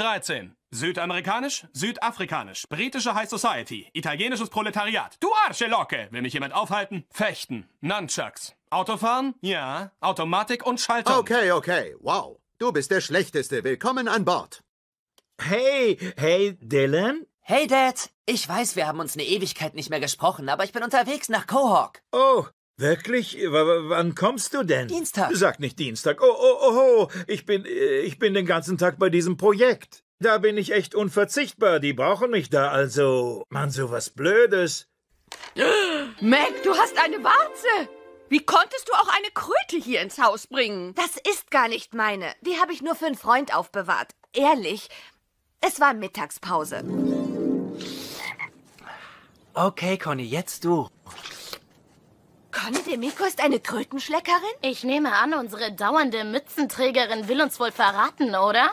13. Südamerikanisch, südafrikanisch, britische High Society, italienisches Proletariat. Du Arschelocke! Will mich jemand aufhalten? Fechten, Nunchucks. Autofahren? Ja. Automatik und Schaltung. Okay, okay. Wow. Du bist der Schlechteste. Willkommen an Bord. Hey, hey, Dylan? Hey Dad, ich weiß, wir haben uns eine Ewigkeit nicht mehr gesprochen, aber ich bin unterwegs nach Quahog. Oh, wirklich? W wann kommst du denn? Dienstag. Sag nicht Dienstag. Oh, oh, oh, oh. Ich bin, äh, ich bin den ganzen Tag bei diesem Projekt. Da bin ich echt unverzichtbar. Die brauchen mich da, also. Mann, so was Blödes. Meg, du hast eine Warze. Wie konntest du auch eine Kröte hier ins Haus bringen? Das ist gar nicht meine. Die habe ich nur für einen Freund aufbewahrt. Ehrlich, es war Mittagspause. Okay, Conny, jetzt du. Conny Demiko ist eine Krötenschleckerin? Ich nehme an, unsere dauernde Mützenträgerin will uns wohl verraten, oder?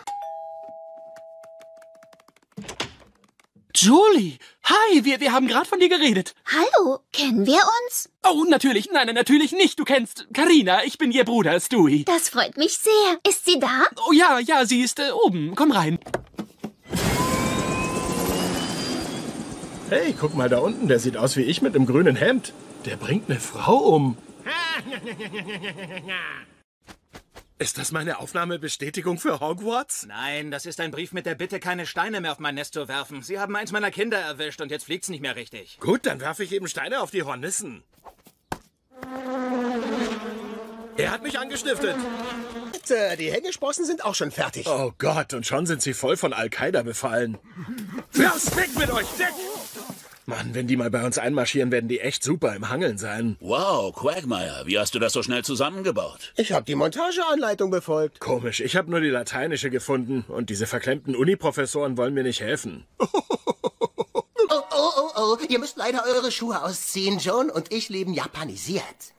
Julie! Hi, wir, wir haben gerade von dir geredet. Hallo, kennen wir uns? Oh, natürlich. Nein, nein, natürlich nicht. Du kennst Karina. Ich bin ihr Bruder, Stewie. Das freut mich sehr. Ist sie da? Oh ja, ja, sie ist äh, oben. Komm rein. Hey, guck mal da unten. Der sieht aus wie ich mit einem grünen Hemd. Der bringt eine Frau um. Ist das meine Aufnahmebestätigung für Hogwarts? Nein, das ist ein Brief mit der Bitte, keine Steine mehr auf mein Nest zu werfen. Sie haben eins meiner Kinder erwischt und jetzt fliegt's nicht mehr richtig. Gut, dann werfe ich eben Steine auf die Hornissen. Er hat mich angestiftet. Bitte, die Hängesprossen sind auch schon fertig. Oh Gott, und schon sind sie voll von Al-Qaida befallen. Raus, weg mit euch, weg! Mann, wenn die mal bei uns einmarschieren, werden die echt super im Hangeln sein. Wow, Quagmire, wie hast du das so schnell zusammengebaut? Ich habe die Montageanleitung befolgt. Komisch, ich habe nur die lateinische gefunden und diese verklemmten Uniprofessoren wollen mir nicht helfen. Oh, oh, oh, oh, ihr müsst leider eure Schuhe ausziehen. Joan und ich leben japanisiert.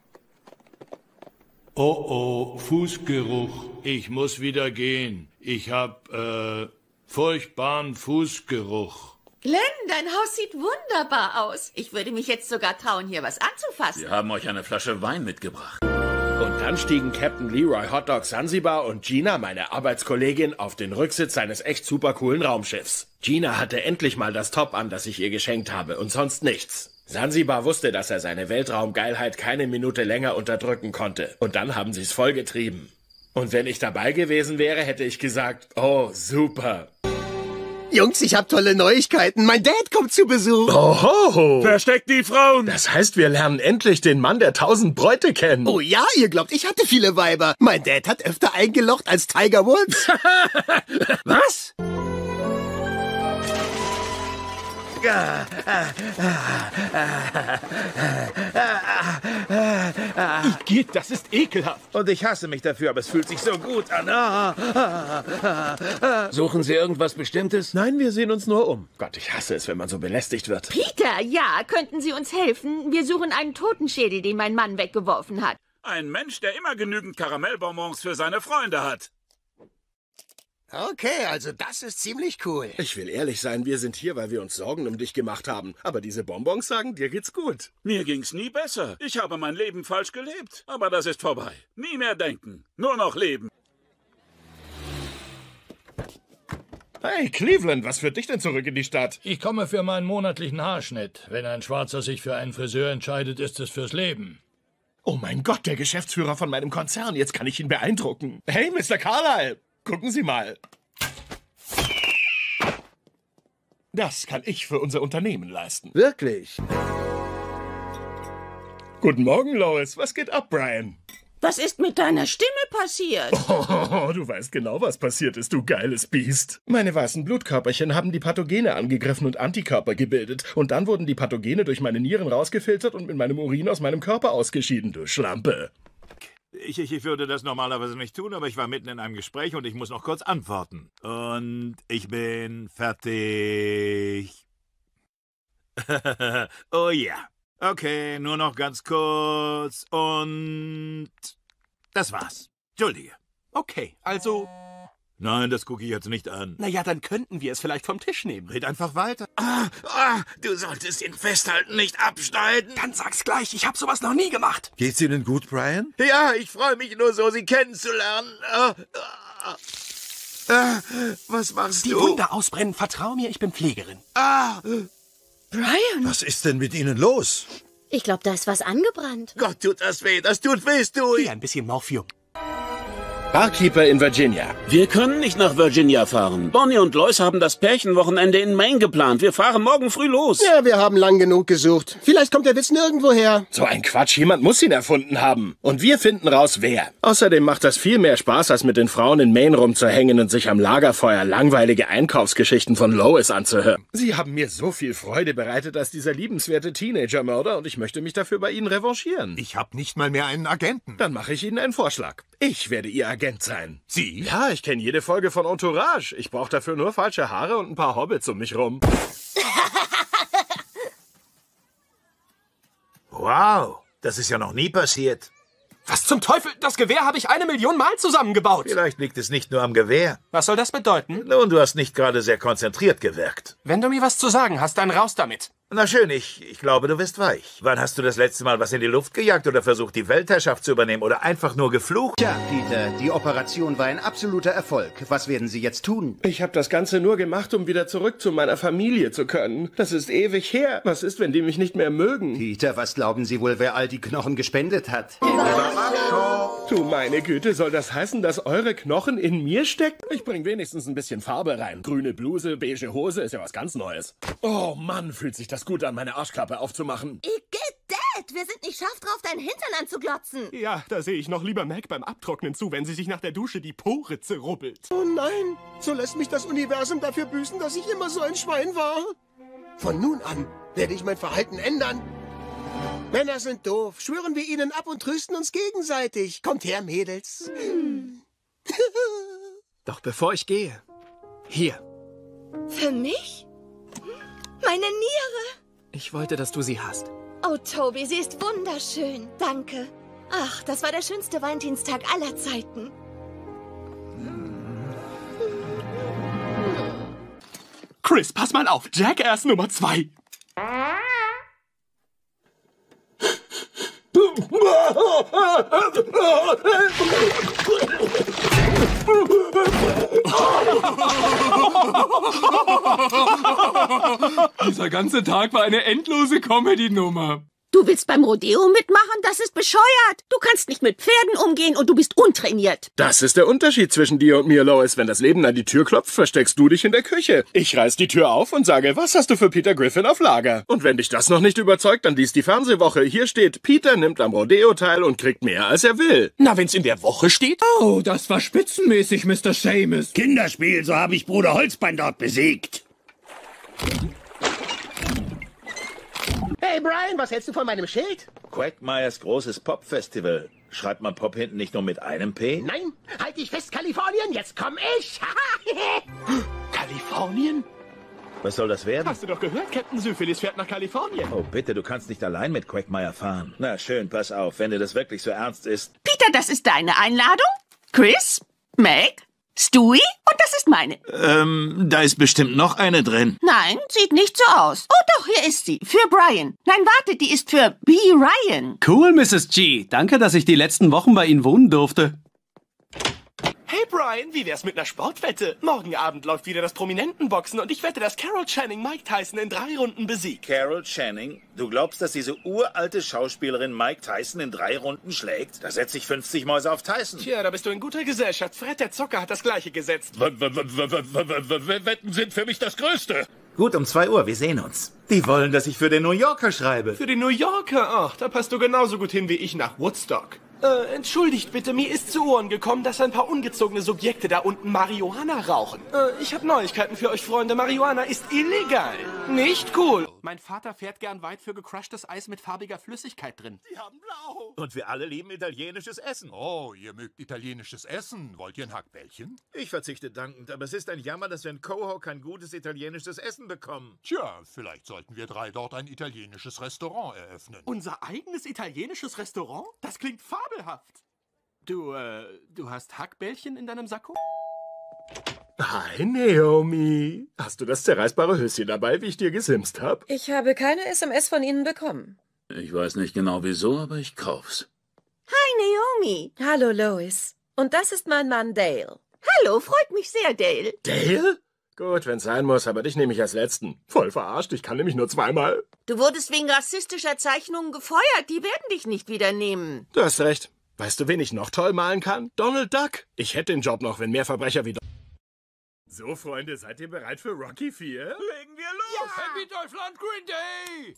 Oh oh, Fußgeruch. Ich muss wieder gehen. Ich hab, äh, furchtbaren Fußgeruch. Glenn, dein Haus sieht wunderbar aus. Ich würde mich jetzt sogar trauen, hier was anzufassen. Wir haben euch eine Flasche Wein mitgebracht. Und dann stiegen Captain Leroy Hotdog Sansibar und Gina, meine Arbeitskollegin, auf den Rücksitz seines echt super coolen Raumschiffs. Gina hatte endlich mal das Top an, das ich ihr geschenkt habe, und sonst nichts. Sansibar wusste, dass er seine Weltraumgeilheit keine Minute länger unterdrücken konnte. Und dann haben sie es vollgetrieben. Und wenn ich dabei gewesen wäre, hätte ich gesagt, oh, super. Jungs, ich hab tolle Neuigkeiten. Mein Dad kommt zu Besuch. Oho! Versteckt die Frauen! Das heißt, wir lernen endlich den Mann der tausend Bräute kennen. Oh ja, ihr glaubt, ich hatte viele Weiber. Mein Dad hat öfter eingelocht als Tiger Woods. Was? Igitt, das ist ekelhaft. Und ich hasse mich dafür, aber es fühlt sich so gut an. Ah, ah, ah. Suchen Sie irgendwas Bestimmtes? Nein, wir sehen uns nur um. Gott, ich hasse es, wenn man so belästigt wird. Peter, ja, könnten Sie uns helfen? Wir suchen einen Totenschädel, den mein Mann weggeworfen hat. Ein Mensch, der immer genügend Karamellbonbons für seine Freunde hat. Okay, also das ist ziemlich cool. Ich will ehrlich sein, wir sind hier, weil wir uns Sorgen um dich gemacht haben. Aber diese Bonbons sagen, dir geht's gut. Mir ging's nie besser. Ich habe mein Leben falsch gelebt. Aber das ist vorbei. Nie mehr denken. Nur noch leben. Hey, Cleveland, was führt dich denn zurück in die Stadt? Ich komme für meinen monatlichen Haarschnitt. Wenn ein Schwarzer sich für einen Friseur entscheidet, ist es fürs Leben. Oh mein Gott, der Geschäftsführer von meinem Konzern. Jetzt kann ich ihn beeindrucken. Hey, Mr. Carlyle. Gucken Sie mal. Das kann ich für unser Unternehmen leisten. Wirklich? Guten Morgen, Lois. Was geht ab, Brian? Was ist mit deiner Stimme passiert? Oh, du weißt genau, was passiert ist, du geiles Biest. Meine weißen Blutkörperchen haben die Pathogene angegriffen und Antikörper gebildet. Und dann wurden die Pathogene durch meine Nieren rausgefiltert und mit meinem Urin aus meinem Körper ausgeschieden, du Schlampe. Ich, ich, ich würde das normalerweise nicht tun, aber ich war mitten in einem Gespräch und ich muss noch kurz antworten. Und ich bin fertig. oh ja. Okay, nur noch ganz kurz und das war's. Entschuldige. Okay, also. Nein, das gucke ich jetzt nicht an. Naja, dann könnten wir es vielleicht vom Tisch nehmen. Red einfach weiter. Ah, ah, du solltest ihn festhalten, nicht abschneiden. Dann sag's gleich, ich hab sowas noch nie gemacht. Geht's Ihnen gut, Brian? Ja, ich freue mich nur so, Sie kennenzulernen. Ah, ah. Ah, was machst Die du? Wunder ausbrennen, vertrau mir, ich bin Pflegerin. Ah! Brian! Was ist denn mit Ihnen los? Ich glaube, da ist was angebrannt. Gott, tut das weh, das tut weh, Stewie. Hier ein bisschen Morphium. Barkeeper in Virginia. Wir können nicht nach Virginia fahren. Bonnie und Lois haben das Pärchenwochenende in Maine geplant. Wir fahren morgen früh los. Ja, wir haben lang genug gesucht. Vielleicht kommt der Witz nirgendwo her. So ein Quatsch, jemand muss ihn erfunden haben. Und wir finden raus, wer. Außerdem macht das viel mehr Spaß, als mit den Frauen in Maine rumzuhängen und sich am Lagerfeuer langweilige Einkaufsgeschichten von Lois anzuhören. Sie haben mir so viel Freude bereitet als dieser liebenswerte Teenager-Mörder und ich möchte mich dafür bei Ihnen revanchieren. Ich habe nicht mal mehr einen Agenten. Dann mache ich Ihnen einen Vorschlag. Ich werde Ihr Agent sein. Sie? Ja, ich kenne jede Folge von Entourage. Ich brauche dafür nur falsche Haare und ein paar Hobbits um mich rum. Wow, das ist ja noch nie passiert. Was zum Teufel? Das Gewehr habe ich eine Million Mal zusammengebaut. Vielleicht liegt es nicht nur am Gewehr. Was soll das bedeuten? Nun, du hast nicht gerade sehr konzentriert gewirkt. Wenn du mir was zu sagen hast, dann raus damit. Na schön, ich, ich glaube, du bist weich. Wann hast du das letzte Mal was in die Luft gejagt oder versucht, die Weltherrschaft zu übernehmen oder einfach nur geflucht? Tja, Peter, die Operation war ein absoluter Erfolg. Was werden Sie jetzt tun? Ich habe das Ganze nur gemacht, um wieder zurück zu meiner Familie zu können. Das ist ewig her. Was ist, wenn die mich nicht mehr mögen? Peter, was glauben Sie wohl, wer all die Knochen gespendet hat? Du meine Güte, soll das heißen, dass eure Knochen in mir stecken? Ich bring wenigstens ein bisschen Farbe rein. Grüne Bluse, beige Hose ist ja was ganz Neues. Oh Mann, fühlt sich das gut an, meine Arschklappe aufzumachen. Igitt, wir sind nicht scharf drauf, deinen Hintern anzuglotzen. Ja, da sehe ich noch lieber Mac beim Abtrocknen zu, wenn sie sich nach der Dusche die Po-Ritze rubbelt. Oh nein, so lässt mich das Universum dafür büßen, dass ich immer so ein Schwein war. Von nun an werde ich mein Verhalten ändern. Männer sind doof. Schwören wir ihnen ab und trösten uns gegenseitig. Kommt her, Mädels. Doch bevor ich gehe, hier, Für mich? Meine Niere. ich wollte, dass du sie hast. Oh, Toby, sie ist wunderschön. Danke. Ach, das war der schönste Valentinstag aller Zeiten. Chris, pass mal auf, Jackass Nummer zwei. Dieser ganze Tag war eine endlose Comedy-Nummer. Du willst beim Rodeo mitmachen? Das ist bescheuert. Du kannst nicht mit Pferden umgehen und du bist untrainiert. Das ist der Unterschied zwischen dir und mir, Lois. Wenn das Leben an die Tür klopft, versteckst du dich in der Küche. Ich reiß die Tür auf und sage, was hast du für Peter Griffin auf Lager? Und wenn dich das noch nicht überzeugt, dann liest die Fernsehwoche. Hier steht, Peter nimmt am Rodeo teil und kriegt mehr, als er will. Na, wenn's in der Woche steht? Oh, das war spitzenmäßig, Mr. Seamus. Kinderspiel, so habe ich Bruder Holzbein dort besiegt. Hey, Brian, was hältst du von meinem Schild? Quagmires großes Pop-Festival. Schreibt man Pop hinten nicht nur mit einem P? Nein, halt dich fest, Kalifornien, jetzt komm ich. Kalifornien? Was soll das werden? Hast du doch gehört, Captain Syphilis fährt nach Kalifornien. Oh, bitte, du kannst nicht allein mit Quagmire fahren. Na schön, pass auf, wenn dir das wirklich so ernst ist. Peter, das ist deine Einladung. Chris, Meg, Stewie und das ist meine. Ähm, da ist bestimmt noch eine drin. Nein, sieht nicht so aus. Doch, hier ist sie. Für Brian. Nein, warte, die ist für B. Ryan. Cool, Mrs. G. Danke, dass ich die letzten Wochen bei Ihnen wohnen durfte. Hey Brian, wie wär's mit einer Sportwette? Morgen Abend läuft wieder das Prominentenboxen und ich wette, dass Carol Channing Mike Tyson in drei Runden besiegt. Carol Channing? Du glaubst, dass diese uralte Schauspielerin Mike Tyson in drei Runden schlägt? Da setze ich 50 Mäuse auf Tyson. Tja, da bist du in guter Gesellschaft. Fred der Zocker hat das gleiche gesetzt. Wetten sind für mich das Größte. Gut, um 2 Uhr, wir sehen uns. Die wollen, dass ich für den New Yorker schreibe. Für den New Yorker? Ach, da passt du genauso gut hin wie ich nach Woodstock. Äh, entschuldigt bitte, mir ist zu Ohren gekommen, dass ein paar ungezogene Subjekte da unten Marihuana rauchen. Äh, ich habe Neuigkeiten für euch, Freunde. Marihuana ist illegal. Nicht cool. Mein Vater fährt gern weit für gecrushtes Eis mit farbiger Flüssigkeit drin. Sie haben blau. Und wir alle lieben italienisches Essen. Oh, ihr mögt italienisches Essen. Wollt ihr ein Hackbällchen? Ich verzichte dankend, aber es ist ein Jammer, dass wir in Coho kein gutes italienisches Essen bekommen. Tja, vielleicht sollten wir drei dort ein italienisches Restaurant eröffnen. Unser eigenes italienisches Restaurant? Das klingt fabelhaft. Du, äh, du hast Hackbällchen in deinem Sakko? Hi, Naomi. Hast du das zerreißbare Höschen dabei, wie ich dir gesimst hab? Ich habe keine SMS von Ihnen bekommen. Ich weiß nicht genau wieso, aber ich kauf's. Hi, Naomi. Hallo, Lois. Und das ist mein Mann Dale. Hallo, freut mich sehr, Dale. Dale? Gut, wenn's sein muss, aber dich nehme ich als Letzten. Voll verarscht, ich kann nämlich nur zweimal. Du wurdest wegen rassistischer Zeichnungen gefeuert. Die werden dich nicht wieder nehmen. Du hast recht. Weißt du, wen ich noch toll malen kann? Donald Duck. Ich hätte den Job noch, wenn mehr Verbrecher wie... So, Freunde, seid ihr bereit für Rocky 4? Legen wir los! Happy Deutschland Green Day!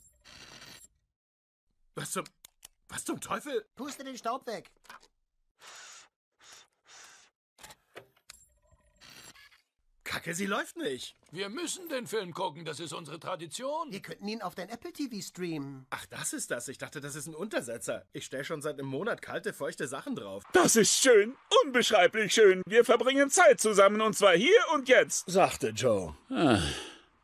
Was zum... Was zum Teufel? Puste den Staub weg. Kacke, sie läuft nicht. Wir müssen den Film gucken, das ist unsere Tradition. Wir könnten ihn auf dein Apple TV streamen. Ach, das ist das. Ich dachte, das ist ein Untersetzer. Ich stelle schon seit einem Monat kalte, feuchte Sachen drauf. Das ist schön, unbeschreiblich schön. Wir verbringen Zeit zusammen und zwar hier und jetzt, sagte Joe. Ah,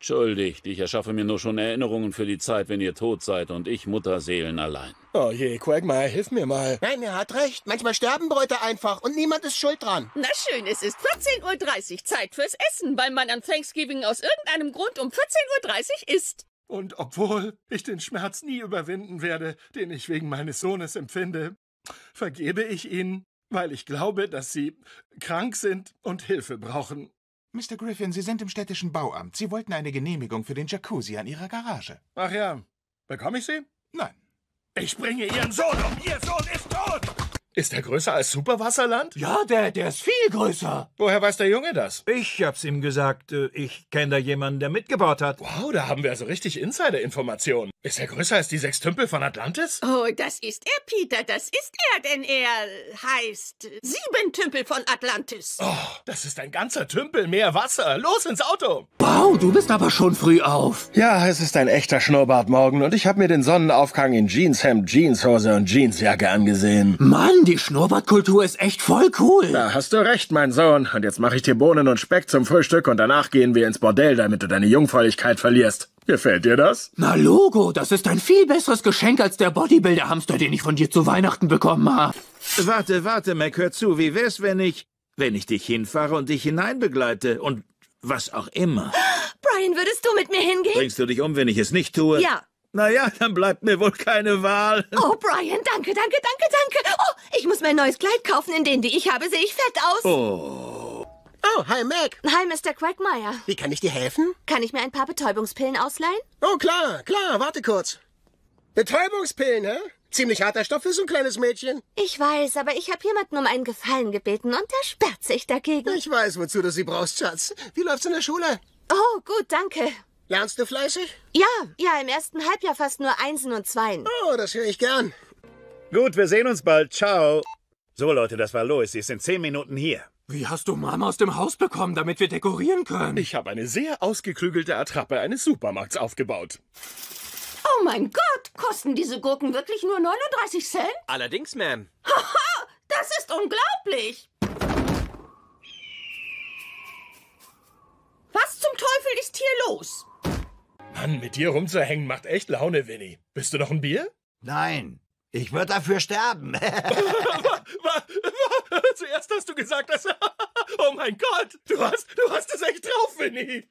entschuldigt, ich erschaffe mir nur schon Erinnerungen für die Zeit, wenn ihr tot seid und ich Mutterseelen allein. Oh je, Quagmire, hilf mir mal. Nein, er hat recht. Manchmal sterben Bräute einfach und niemand ist schuld dran. Na schön, es ist 14.30 Uhr, Zeit fürs Essen, weil man an Thanksgiving aus irgendeinem Grund um 14.30 Uhr isst. Und obwohl ich den Schmerz nie überwinden werde, den ich wegen meines Sohnes empfinde, vergebe ich ihnen, weil ich glaube, dass sie krank sind und Hilfe brauchen. Mr. Griffin, Sie sind im städtischen Bauamt. Sie wollten eine Genehmigung für den Jacuzzi an Ihrer Garage. Ach ja, bekomme ich sie? Nein. Ich bringe Ihren Sohn um. Ihr Sohn ist tot. Ist er größer als Superwasserland? Ja, der, der ist viel größer. Woher weiß der Junge das? Ich hab's ihm gesagt. Äh, Ich kenne da jemanden, der mitgebaut hat. Wow, da haben wir also richtig Insider-Informationen. Ist er größer als die sechs Tümpel von Atlantis? Oh, das ist er, Peter, das ist er, denn er heißt Sieben Tümpel von Atlantis. Oh, das ist ein ganzer Tümpel, mehr Wasser. Los ins Auto. Wow, du bist aber schon früh auf. Ja, es ist ein echter Schnurrbartmorgen und ich habe mir den Sonnenaufgang in Jeanshemd, Jeanshose und Jeansjacke angesehen. Mann, die Schnurrbartkultur ist echt voll cool. Da hast du recht, mein Sohn. Und jetzt mache ich dir Bohnen und Speck zum Frühstück und danach gehen wir ins Bordell, damit du deine Jungfräulichkeit verlierst. Gefällt dir das? Na, Logo, das ist ein viel besseres Geschenk als der Bodybuilder-Hamster, den ich von dir zu Weihnachten bekommen habe. Warte, warte, Mac, hör zu. Wie wär's, wenn ich, wenn ich dich hinfahre und dich hineinbegleite und was auch immer? Brian, würdest du mit mir hingehen? Bringst du dich um, wenn ich es nicht tue? Ja. Naja, dann bleibt mir wohl keine Wahl. Oh, Brian, danke, danke, danke, danke. Oh, ich muss mein neues Kleid kaufen. In denen, die ich habe, sehe ich fett aus. Oh. Oh, hi, Mac. Hi, Mr. Quagmire. Wie kann ich dir helfen? Kann ich mir ein paar Betäubungspillen ausleihen? Oh, klar, klar, warte kurz. Betäubungspillen, hä? Ziemlich harter Stoff für so ein kleines Mädchen. Ich weiß, aber ich habe jemanden um einen Gefallen gebeten und der sperrt sich dagegen. Ich weiß, wozu du sie brauchst, Schatz. Wie läuft's in der Schule? Oh, gut, danke. Lernst du fleißig? Ja, ja, im ersten Halbjahr fast nur Einsen und Zweien. Oh, das höre ich gern. Gut, wir sehen uns bald. Ciao. So, Leute, das war Lois. Sie ist in zehn Minuten hier. Wie hast du Mama aus dem Haus bekommen, damit wir dekorieren können? Ich habe eine sehr ausgeklügelte Attrappe eines Supermarkts aufgebaut. Oh mein Gott, kosten diese Gurken wirklich nur 39 Cent? Allerdings, Ma'am. Haha, das ist unglaublich. Was zum Teufel ist hier los? Mann, mit dir rumzuhängen macht echt Laune, Winnie. Bist du noch ein Bier? Nein, ich würde dafür sterben. Zuerst hast du gesagt, dass... oh mein Gott, du hast, du hast es echt drauf, Winnie.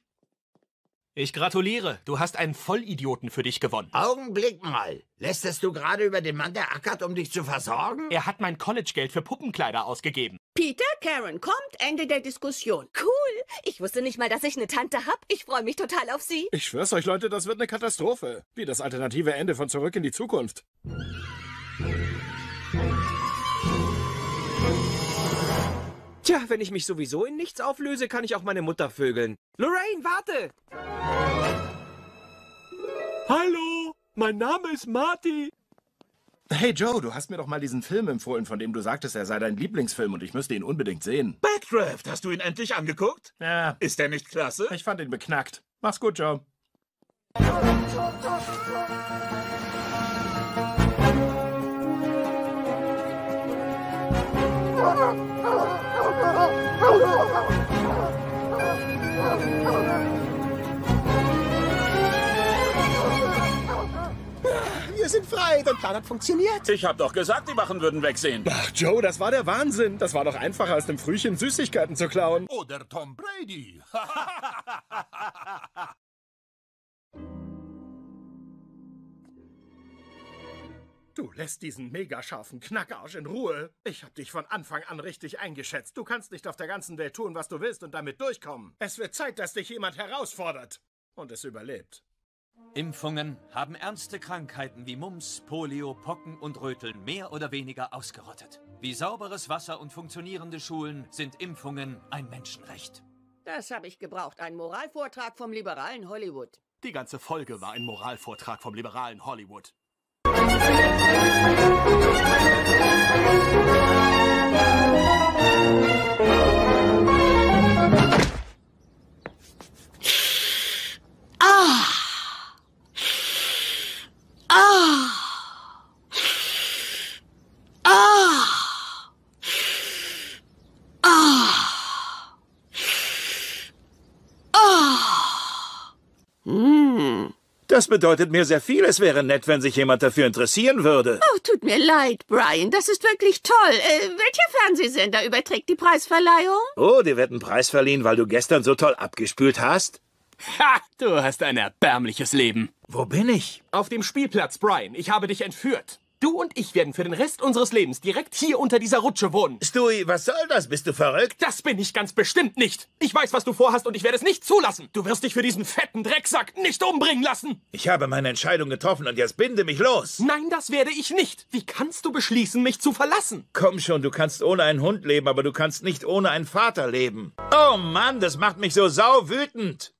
Ich gratuliere. Du hast einen Vollidioten für dich gewonnen. Augenblick mal. Lästest du gerade über den Mann, der ackert, um dich zu versorgen? Er hat mein Collegegeld für Puppenkleider ausgegeben. Peter, Karen kommt, Ende der Diskussion. Cool. Ich wusste nicht mal, dass ich eine Tante hab. Ich freue mich total auf sie. Ich schwör's euch, Leute, das wird eine Katastrophe. Wie das alternative Ende von Zurück in die Zukunft. Tja, wenn ich mich sowieso in nichts auflöse, kann ich auch meine Mutter vögeln. Lorraine, warte! Hallo, mein Name ist Marty. Hey Joe, du hast mir doch mal diesen Film empfohlen, von dem du sagtest, er sei dein Lieblingsfilm und ich müsste ihn unbedingt sehen. Backdraft, hast du ihn endlich angeguckt? Ja. Ist der nicht klasse? Ich fand ihn beknackt. Mach's gut, Joe. Wir sind frei. Dein Plan hat funktioniert. Ich hab doch gesagt, die Wachen würden wegsehen. Ach, Joe, das war der Wahnsinn. Das war doch einfacher, als dem Frühchen Süßigkeiten zu klauen. Oder Tom Brady. Du lässt diesen megascharfen Knackarsch in Ruhe. Ich hab dich von Anfang an richtig eingeschätzt. Du kannst nicht auf der ganzen Welt tun, was du willst und damit durchkommen. Es wird Zeit, dass dich jemand herausfordert. Und es überlebt. Impfungen haben ernste Krankheiten wie Mumps, Polio, Pocken und Röteln mehr oder weniger ausgerottet. Wie sauberes Wasser und funktionierende Schulen sind Impfungen ein Menschenrecht. Das habe ich gebraucht. Ein Moralvortrag vom liberalen Hollywood. Die ganze Folge war ein Moralvortrag vom liberalen Hollywood. thank you. Das bedeutet mir sehr viel. Es wäre nett, wenn sich jemand dafür interessieren würde. Oh, tut mir leid, Brian. Das ist wirklich toll. Äh, welcher Fernsehsender überträgt die Preisverleihung? Oh, dir wird ein Preis verliehen, weil du gestern so toll abgespült hast? Ha! Du hast ein erbärmliches Leben. Wo bin ich? Auf dem Spielplatz, Brian. Ich habe dich entführt. Du und ich werden für den Rest unseres Lebens direkt hier unter dieser Rutsche wohnen. Stewie, was soll das? Bist du verrückt? Das bin ich ganz bestimmt nicht. Ich weiß, was du vorhast und ich werde es nicht zulassen. Du wirst dich für diesen fetten Drecksack nicht umbringen lassen. Ich habe meine Entscheidung getroffen und jetzt binde mich los. Nein, das werde ich nicht. Wie kannst du beschließen, mich zu verlassen? Komm schon, du kannst ohne einen Hund leben, aber du kannst nicht ohne einen Vater leben. Oh Mann, das macht mich so sau wütend.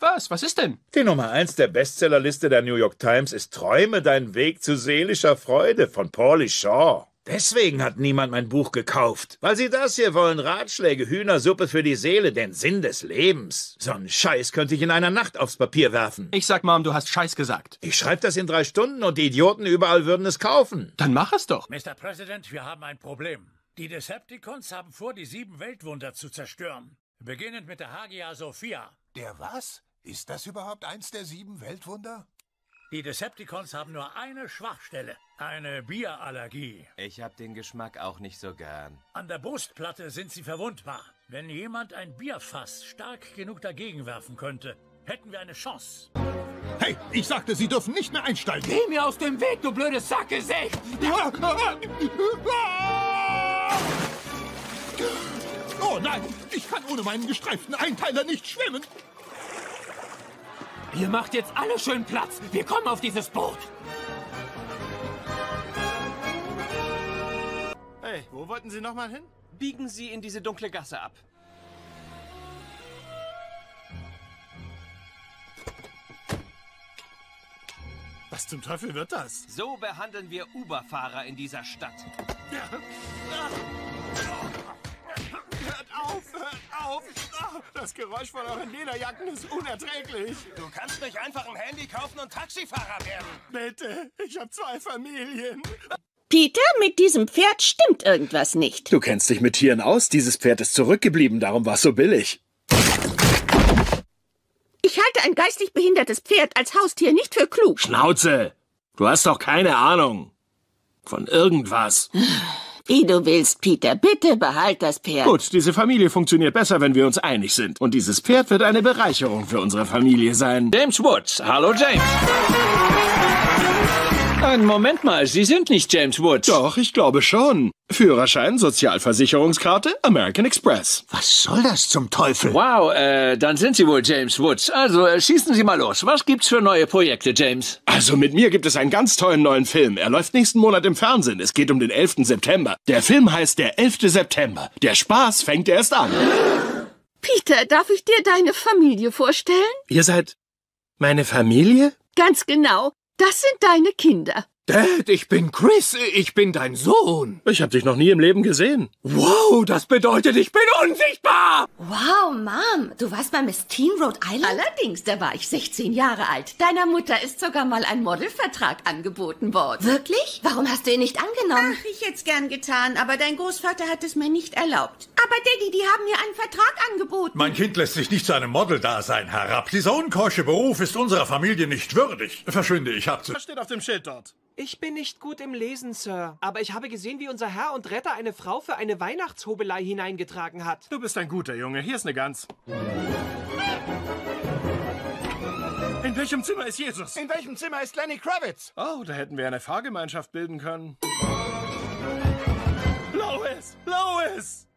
Was? Was ist denn? Die Nummer eins der Bestsellerliste der New York Times ist Träume deinen Weg zu seelischer Freude von Paulie Shaw. Deswegen hat niemand mein Buch gekauft. Weil sie das hier wollen. Ratschläge, Hühnersuppe für die Seele, den Sinn des Lebens. So einen Scheiß könnte ich in einer Nacht aufs Papier werfen. Ich sag, Mom, du hast Scheiß gesagt. Ich schreibe das in drei Stunden und die Idioten überall würden es kaufen. Dann mach es doch. Mr. President, wir haben ein Problem. Die Decepticons haben vor, die sieben Weltwunder zu zerstören. Beginnend mit der Hagia Sophia. Der was? Ist das überhaupt eins der sieben Weltwunder? Die Decepticons haben nur eine Schwachstelle. Eine Bierallergie. Ich hab den Geschmack auch nicht so gern. An der Brustplatte sind sie verwundbar. Wenn jemand ein Bierfass stark genug dagegen werfen könnte, hätten wir eine Chance. Hey, ich sagte, Sie dürfen nicht mehr einsteigen. Geh mir aus dem Weg, du blödes Sackgesicht! Oh nein, ich kann ohne meinen gestreiften Einteiler nicht schwimmen. Ihr macht jetzt alle schön Platz. Wir kommen auf dieses Boot. Hey, wo wollten Sie nochmal hin? Biegen Sie in diese dunkle Gasse ab. Was zum Teufel wird das? So behandeln wir Uber-Fahrer in dieser Stadt. Hört auf, hört auf! Das Geräusch von euren Lederjacken ist unerträglich. Du kannst nicht einfach ein Handy kaufen und Taxifahrer werden. Bitte, ich habe zwei Familien. Peter, mit diesem Pferd stimmt irgendwas nicht. Du kennst dich mit Tieren aus. Dieses Pferd ist zurückgeblieben, darum war es so billig. Ich halte ein geistig behindertes Pferd als Haustier nicht für klug. Schnauze! Du hast doch keine Ahnung. Von irgendwas. Wie du willst, Peter. Bitte behalt das Pferd. Gut, diese Familie funktioniert besser, wenn wir uns einig sind. Und dieses Pferd wird eine Bereicherung für unsere Familie sein. James Woods. Hallo, James. Einen Moment mal, Sie sind nicht James Woods. Doch, ich glaube schon. Führerschein, Sozialversicherungskarte, American Express. Was soll das zum Teufel? Wow, äh, dann sind Sie wohl James Woods. Also, äh, schießen Sie mal los. Was gibt's für neue Projekte, James? Also, mit mir gibt es einen ganz tollen neuen Film. Er läuft nächsten Monat im Fernsehen. Es geht um den 11. September. Der Film heißt Der 11. September. Der Spaß fängt erst an. Peter, darf ich dir deine Familie vorstellen? Ihr seid meine Familie? Ganz genau. Das sind deine Kinder. Dad, ich bin Chris. Ich bin dein Sohn. Ich habe dich noch nie im Leben gesehen. Wow, das bedeutet, ich bin unsichtbar. Wow, Mom, du warst bei Miss Teen Rhode Island? Allerdings, da war ich 16 Jahre alt. Deiner Mutter ist sogar mal ein Modelvertrag angeboten worden. Wirklich? Warum hast du ihn nicht angenommen? Ach, ich hätte es gern getan, aber dein Großvater hat es mir nicht erlaubt. Aber Daddy, die haben mir einen Vertrag angeboten. Mein Kind lässt sich nicht zu einem Model-Dasein herab. Dieser unkeusche Beruf ist unserer Familie nicht würdig. Verschwinde, ich hab zu... Was steht auf dem Schild dort? Ich bin nicht gut im Lesen, Sir. Aber ich habe gesehen, wie unser Herr und Retter eine Frau für eine Weihnachtshobelei hineingetragen hat. Du bist ein guter Junge. Hier ist eine Gans. In welchem Zimmer ist Jesus? In welchem Zimmer ist Lenny Kravitz? Oh, da hätten wir eine Fahrgemeinschaft bilden können. Lois! Lois!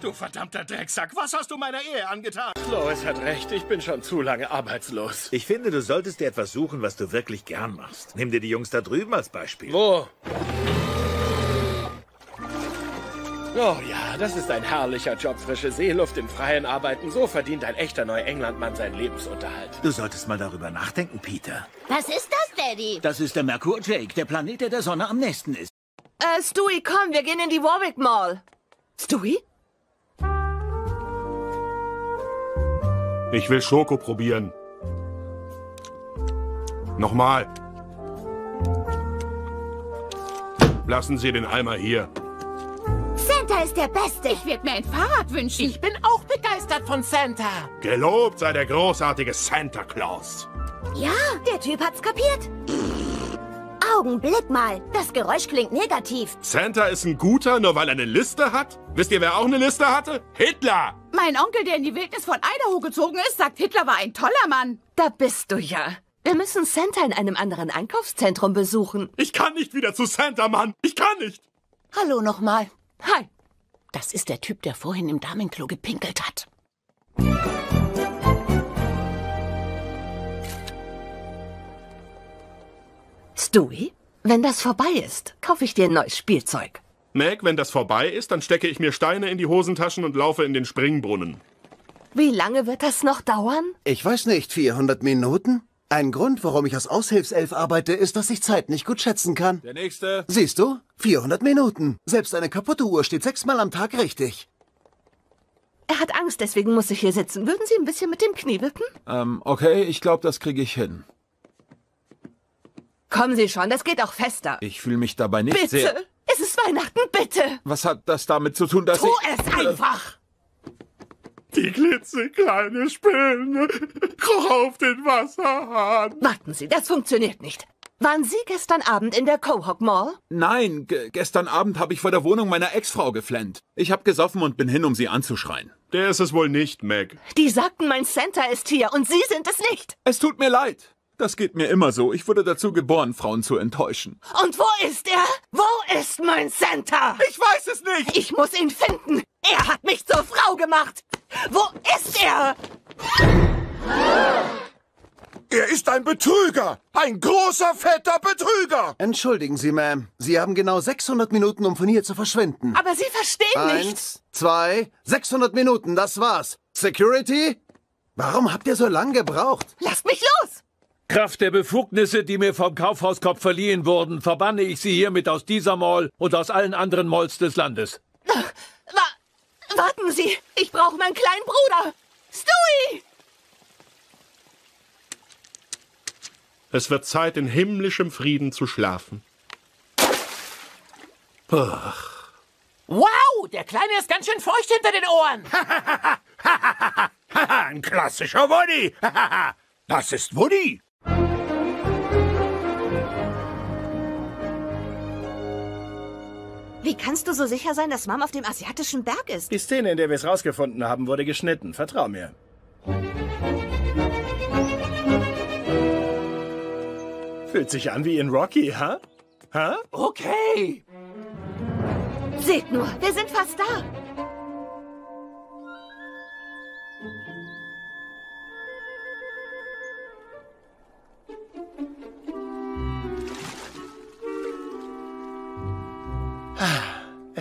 Du verdammter Drecksack, was hast du meiner Ehe angetan? Lois hat recht, ich bin schon zu lange arbeitslos. Ich finde, du solltest dir etwas suchen, was du wirklich gern machst. Nimm dir die Jungs da drüben als Beispiel. Wo? Oh ja, das ist ein herrlicher Job. Frische Seeluft im Freien arbeiten. So verdient ein echter Neuenglandmann seinen Lebensunterhalt. Du solltest mal darüber nachdenken, Peter. Was ist das, Daddy? Das ist der Merkur Jake, der Planet, der der Sonne am nächsten ist. Äh, Stewie, komm, wir gehen in die Warwick Mall. Stewie? Ich will Schoko probieren. Nochmal. Lassen Sie den Eimer hier. Santa ist der Beste. Ich werde mir ein Fahrrad wünschen. Ich bin auch begeistert von Santa. Gelobt sei der großartige Santa Claus. Ja, der Typ hat's kapiert. Augenblick mal. Das Geräusch klingt negativ. Santa ist ein guter, nur weil er eine Liste hat? Wisst ihr, wer auch eine Liste hatte? Hitler! Mein Onkel, der in die Wildnis von Idaho gezogen ist, sagt, Hitler war ein toller Mann. Da bist du ja. Wir müssen Santa in einem anderen Einkaufszentrum besuchen. Ich kann nicht wieder zu Santa, Mann. Ich kann nicht. Hallo nochmal. Hi. Das ist der Typ, der vorhin im Damenklo gepinkelt hat. Stewie, wenn das vorbei ist, kaufe ich dir ein neues Spielzeug. Meg, wenn das vorbei ist, dann stecke ich mir Steine in die Hosentaschen und laufe in den Springbrunnen. Wie lange wird das noch dauern? Ich weiß nicht, 400 Minuten? Ein Grund, warum ich als Aushilfself arbeite, ist, dass ich Zeit nicht gut schätzen kann. Der nächste. Siehst du? 400 Minuten. Selbst eine kaputte Uhr steht sechsmal am Tag richtig. Er hat Angst, deswegen muss ich hier sitzen. Würden Sie ein bisschen mit dem Knie wippen? Ähm, okay, ich glaube, das kriege ich hin. Kommen Sie schon, das geht auch fester. Ich fühle mich dabei nicht bitte! sehr... Es ist Weihnachten, bitte! Was hat das damit zu tun, dass tu ich... es einfach! Die klitzekleine Spinne kroch auf den Wasserhahn. Warten Sie, das funktioniert nicht. Waren Sie gestern Abend in der Cohawk Mall? Nein, ge gestern Abend habe ich vor der Wohnung meiner Ex-Frau geflennt. Ich habe gesoffen und bin hin, um sie anzuschreien. Der ist es wohl nicht, Meg. Die sagten, mein Santa ist hier und Sie sind es nicht. Es tut mir leid. Das geht mir immer so. Ich wurde dazu geboren, Frauen zu enttäuschen. Und wo ist er? Wo ist mein Santa? Ich weiß es nicht. Ich muss ihn finden. Er hat mich zur Frau gemacht. Wo ist er? Er ist ein Betrüger! Ein großer, fetter Betrüger! Entschuldigen Sie, Ma'am. Sie haben genau 600 Minuten, um von hier zu verschwinden. Aber Sie verstehen Eins, nicht. zwei, 600 Minuten, das war's. Security? Warum habt ihr so lange gebraucht? Lasst mich los! Kraft der Befugnisse, die mir vom Kaufhauskopf verliehen wurden, verbanne ich Sie hiermit aus dieser Mall und aus allen anderen Malls des Landes. Wa warten Sie, ich brauche meinen kleinen Bruder. Stewie! Es wird Zeit, in himmlischem Frieden zu schlafen. Ach. Wow, der Kleine ist ganz schön feucht hinter den Ohren. Ein klassischer Woody! Das ist Woody! Wie kannst du so sicher sein, dass Mom auf dem asiatischen Berg ist? Die Szene, in der wir es rausgefunden haben, wurde geschnitten. Vertrau mir. Fühlt sich an wie in Rocky, ha? Ha? Okay. Seht nur, wir sind fast da.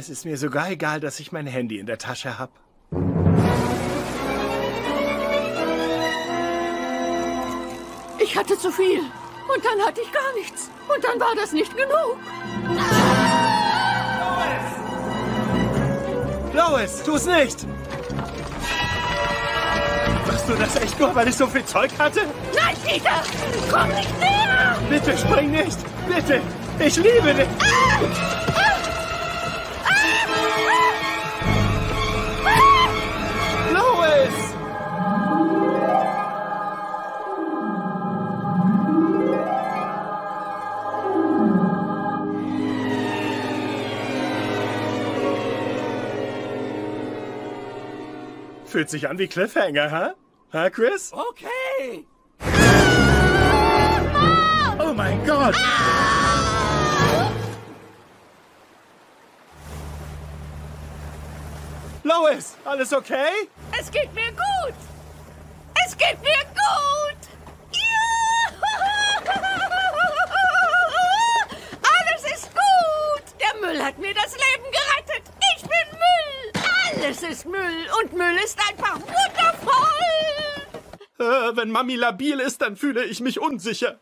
Es ist mir sogar egal, dass ich mein Handy in der Tasche hab. Ich hatte zu viel. Und dann hatte ich gar nichts. Und dann war das nicht genug. Lois, tu's nicht! Machst du das echt nur, weil ich so viel Zeug hatte? Nein, Peter! Komm nicht näher! Bitte spring nicht! Bitte! Ich liebe dich! Lois! Fühlt sich an wie Cliffhanger, ha? Ha, Chris? Okay. Gott! Lois, alles okay? Es geht mir gut. Es geht mir gut. Ja! Alles ist gut. Der Müll hat mir das Leben gerettet. Alles ist Müll. Und Müll ist einfach wundervoll. Äh, wenn Mami labil ist, dann fühle ich mich unsicher.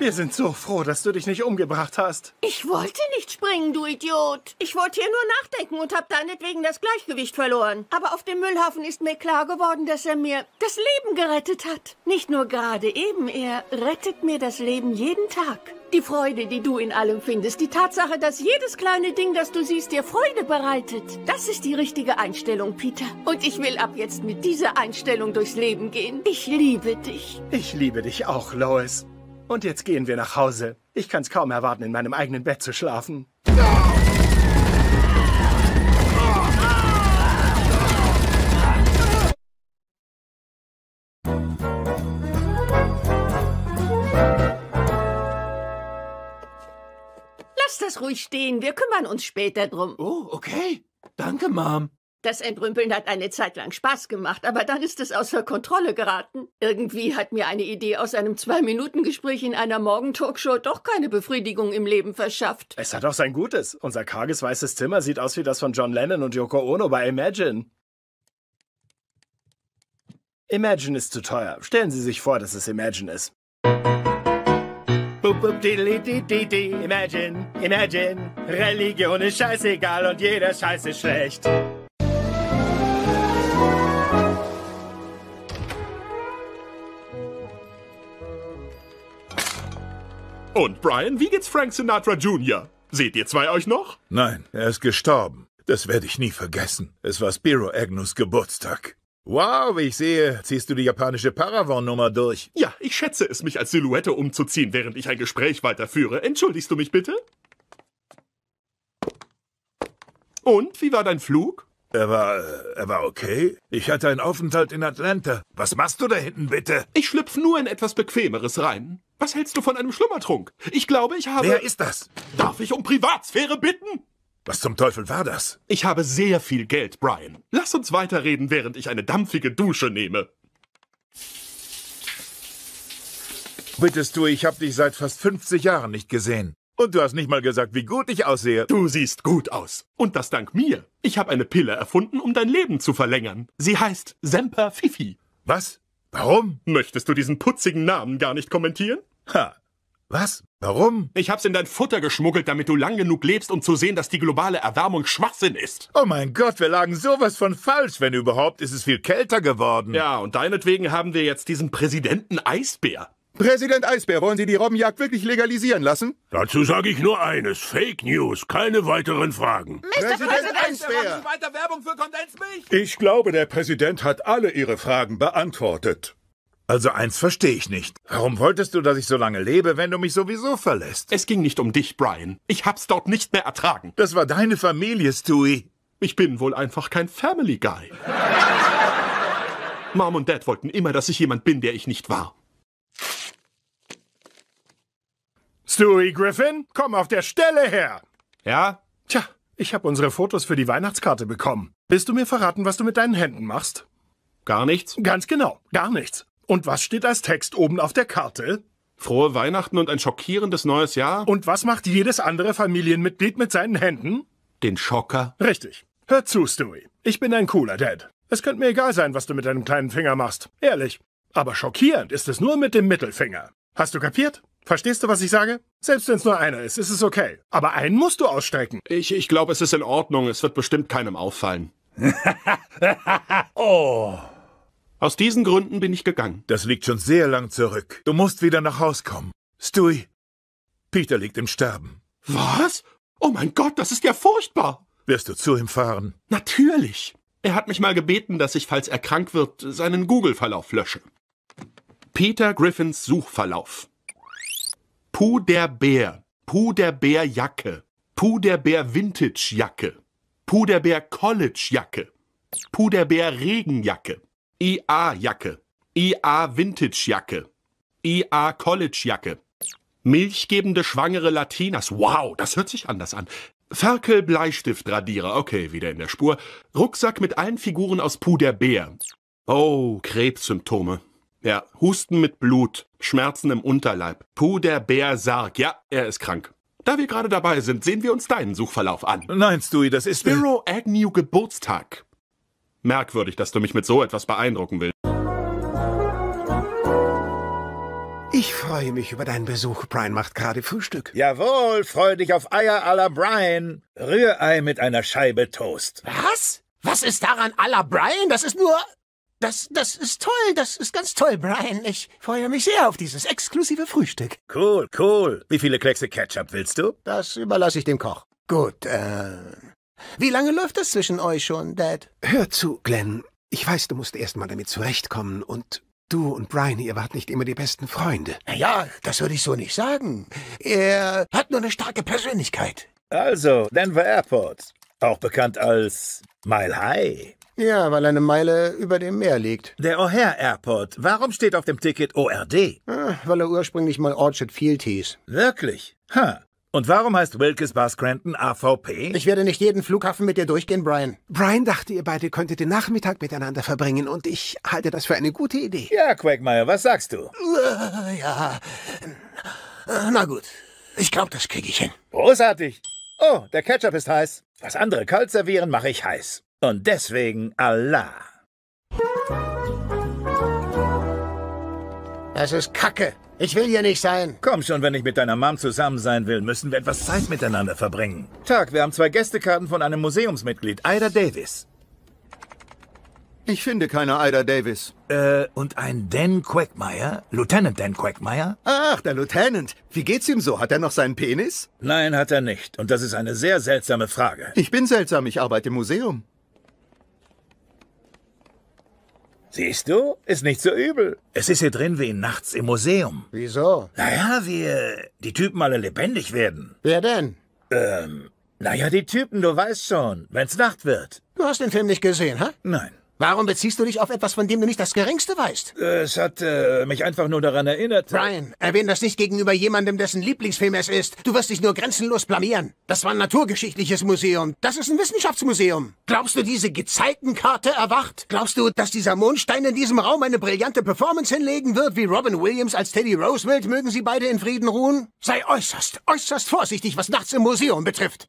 Wir sind so froh, dass du dich nicht umgebracht hast. Ich wollte nicht springen, du Idiot. Ich wollte hier nur nachdenken und habe deinetwegen das Gleichgewicht verloren. Aber auf dem Müllhaufen ist mir klar geworden, dass er mir das Leben gerettet hat. Nicht nur gerade eben, er rettet mir das Leben jeden Tag. Die Freude, die du in allem findest, die Tatsache, dass jedes kleine Ding, das du siehst, dir Freude bereitet. Das ist die richtige Einstellung, Peter. Und ich will ab jetzt mit dieser Einstellung durchs Leben gehen. Ich liebe dich. Ich liebe dich auch, Lois. Und jetzt gehen wir nach Hause. Ich kann's kaum erwarten, in meinem eigenen Bett zu schlafen. Ruhig stehen. Wir kümmern uns später drum. Oh, okay. Danke, Mom. Das Entrümpeln hat eine Zeit lang Spaß gemacht, aber dann ist es außer Kontrolle geraten. Irgendwie hat mir eine Idee aus einem Zwei-Minuten-Gespräch in einer Morgentalkshow doch keine Befriedigung im Leben verschafft. Es hat auch sein Gutes. Unser karges weißes Zimmer sieht aus wie das von John Lennon und Yoko Ono bei Imagine. Imagine ist zu teuer. Stellen Sie sich vor, dass es Imagine ist. Diddly. Imagine, Imagine. Religion ist scheißegal und jeder Scheiß ist schlecht. Und Brian, wie geht's Frank Sinatra Jr.? Seht ihr zwei euch noch? Nein, er ist gestorben. Das werde ich nie vergessen. Es war Spiro Agnus Geburtstag. Wow, wie ich sehe, ziehst du die japanische Paravon-Nummer durch. Ja, ich schätze es, mich als Silhouette umzuziehen, während ich ein Gespräch weiterführe. Entschuldigst du mich bitte? Und, wie war dein Flug? Er war, er war okay. Ich hatte einen Aufenthalt in Atlanta. Was machst du da hinten, bitte? Ich schlüpf nur in etwas Bequemeres rein. Was hältst du von einem Schlummertrunk? Ich glaube, ich habe... Wer ist das? Darf ich um Privatsphäre bitten? Was zum Teufel war das? Ich habe sehr viel Geld, Brian. Lass uns weiterreden, während ich eine dampfige Dusche nehme. Bittest du, ich habe dich seit fast 50 Jahren nicht gesehen. Und du hast nicht mal gesagt, wie gut ich aussehe. Du siehst gut aus. Und das dank mir. Ich habe eine Pille erfunden, um dein Leben zu verlängern. Sie heißt Semper Fifi. Was? Warum? Möchtest du diesen putzigen Namen gar nicht kommentieren? Ha. Was? Warum? Ich hab's in dein Futter geschmuggelt, damit du lang genug lebst, um zu sehen, dass die globale Erwärmung Schwachsinn ist. Oh mein Gott, wir lagen sowas von falsch. Wenn überhaupt, ist es viel kälter geworden. Ja, und deinetwegen haben wir jetzt diesen Präsidenten Eisbär. Präsident Eisbär, wollen Sie die Robbenjagd wirklich legalisieren lassen? Dazu sage ich nur eines. Fake News. Keine weiteren Fragen. Präsident Eisbär! Sie weiter Werbung für Kondensmilch? Ich glaube, der Präsident hat alle Ihre Fragen beantwortet. Also eins verstehe ich nicht. Warum wolltest du, dass ich so lange lebe, wenn du mich sowieso verlässt? Es ging nicht um dich, Brian. Ich hab's dort nicht mehr ertragen. Das war deine Familie, Stewie. Ich bin wohl einfach kein Family Guy. Mom und Dad wollten immer, dass ich jemand bin, der ich nicht war. Stewie Griffin, komm auf der Stelle her! Ja? Tja, ich habe unsere Fotos für die Weihnachtskarte bekommen. Willst du mir verraten, was du mit deinen Händen machst? Gar nichts? Ganz genau, gar nichts. Und was steht als Text oben auf der Karte? Frohe Weihnachten und ein schockierendes neues Jahr? Und was macht jedes andere Familienmitglied mit seinen Händen? Den Schocker? Richtig. Hör zu, Stewie. Ich bin ein cooler Dad. Es könnte mir egal sein, was du mit deinem kleinen Finger machst. Ehrlich. Aber schockierend ist es nur mit dem Mittelfinger. Hast du kapiert? Verstehst du, was ich sage? Selbst wenn es nur einer ist, ist es okay. Aber einen musst du ausstrecken. Ich, ich glaube, es ist in Ordnung. Es wird bestimmt keinem auffallen. oh. Aus diesen Gründen bin ich gegangen. Das liegt schon sehr lang zurück. Du musst wieder nach Haus kommen. Stewie, Peter liegt im Sterben. Was? Oh mein Gott, das ist ja furchtbar. Wirst du zu ihm fahren? Natürlich. Er hat mich mal gebeten, dass ich, falls er krank wird, seinen Google-Verlauf lösche. Peter Griffins Suchverlauf. Puh der Bär. Puh der Bär Jacke. Puh der Bär Vintage Jacke. Puh der Bär College Jacke. Puh der Bär Regenjacke. IA Jacke. IA Vintage-Jacke. IA College-Jacke. Milchgebende schwangere Latinas. Wow, das hört sich anders an. Ferkel Bleistiftradierer. Okay, wieder in der Spur. Rucksack mit allen Figuren aus Puh der Bär. Oh, Krebssymptome. Ja, Husten mit Blut, Schmerzen im Unterleib. Puh der Bär Sarg. Ja, er ist krank. Da wir gerade dabei sind, sehen wir uns deinen Suchverlauf an. Nein, Stewie, das ist... Spiro Agnew Geburtstag. Merkwürdig, dass du mich mit so etwas beeindrucken willst. Ich freue mich über deinen Besuch. Brian macht gerade Frühstück. Jawohl, freu dich auf Eier à la Brian. Rührei mit einer Scheibe Toast. Was? Was ist daran à la Brian? Das ist nur... Das, das ist toll, das ist ganz toll, Brian. Ich freue mich sehr auf dieses exklusive Frühstück. Cool, cool. Wie viele Kleckse Ketchup willst du? Das überlasse ich dem Koch. Gut, äh... Wie lange läuft das zwischen euch schon, Dad? Hör zu, Glenn. Ich weiß, du musst erst mal damit zurechtkommen und du und Brian, ihr wart nicht immer die besten Freunde. Ja, das würde ich so nicht sagen. Er hat nur eine starke Persönlichkeit. Also, Denver Airport. Auch bekannt als Mile High. Ja, weil eine Meile über dem Meer liegt. Der O'Hare Airport. Warum steht auf dem Ticket ORD? Ah, weil er ursprünglich mal Orchard Field hieß. Wirklich? Ha. Und warum heißt Wilkes Bar Scranton AVP? Ich werde nicht jeden Flughafen mit dir durchgehen, Brian. Brian dachte, ihr beide könntet den Nachmittag miteinander verbringen und ich halte das für eine gute Idee. Ja, Quagmire, was sagst du? Äh, ja. Na gut. Ich glaube, das kriege ich hin. Großartig. Oh, der Ketchup ist heiß. Was andere kalt servieren, mache ich heiß. Und deswegen Allah. Das ist Kacke. Ich will hier nicht sein. Komm schon, wenn ich mit deiner Mom zusammen sein will, müssen wir etwas Zeit miteinander verbringen. Tag, wir haben zwei Gästekarten von einem Museumsmitglied, Ida Davis. Ich finde keine Ida Davis. Äh, und ein Dan Quagmire? Lieutenant Dan Quagmire? Ach, der Lieutenant. Wie geht's ihm so? Hat er noch seinen Penis? Nein, hat er nicht. Und das ist eine sehr seltsame Frage. Ich bin seltsam, ich arbeite im Museum. Siehst du? Ist nicht so übel. Es ist hier drin wie nachts im Museum. Wieso? Naja, wir... die Typen alle lebendig werden. Wer denn? Ähm, naja, die Typen, du weißt schon, wenn's Nacht wird. Du hast den Film nicht gesehen, hä? Nein. Warum beziehst du dich auf etwas, von dem du nicht das Geringste weißt? Es hat äh, mich einfach nur daran erinnert. Brian, erwähne das nicht gegenüber jemandem, dessen Lieblingsfilm es ist. Du wirst dich nur grenzenlos blamieren. Das war ein naturgeschichtliches Museum. Das ist ein Wissenschaftsmuseum. Glaubst du, diese Gezeitenkarte erwacht? Glaubst du, dass dieser Mondstein in diesem Raum eine brillante Performance hinlegen wird, wie Robin Williams als Teddy Roosevelt? Mögen sie beide in Frieden ruhen? Sei äußerst, äußerst vorsichtig, was nachts im Museum betrifft.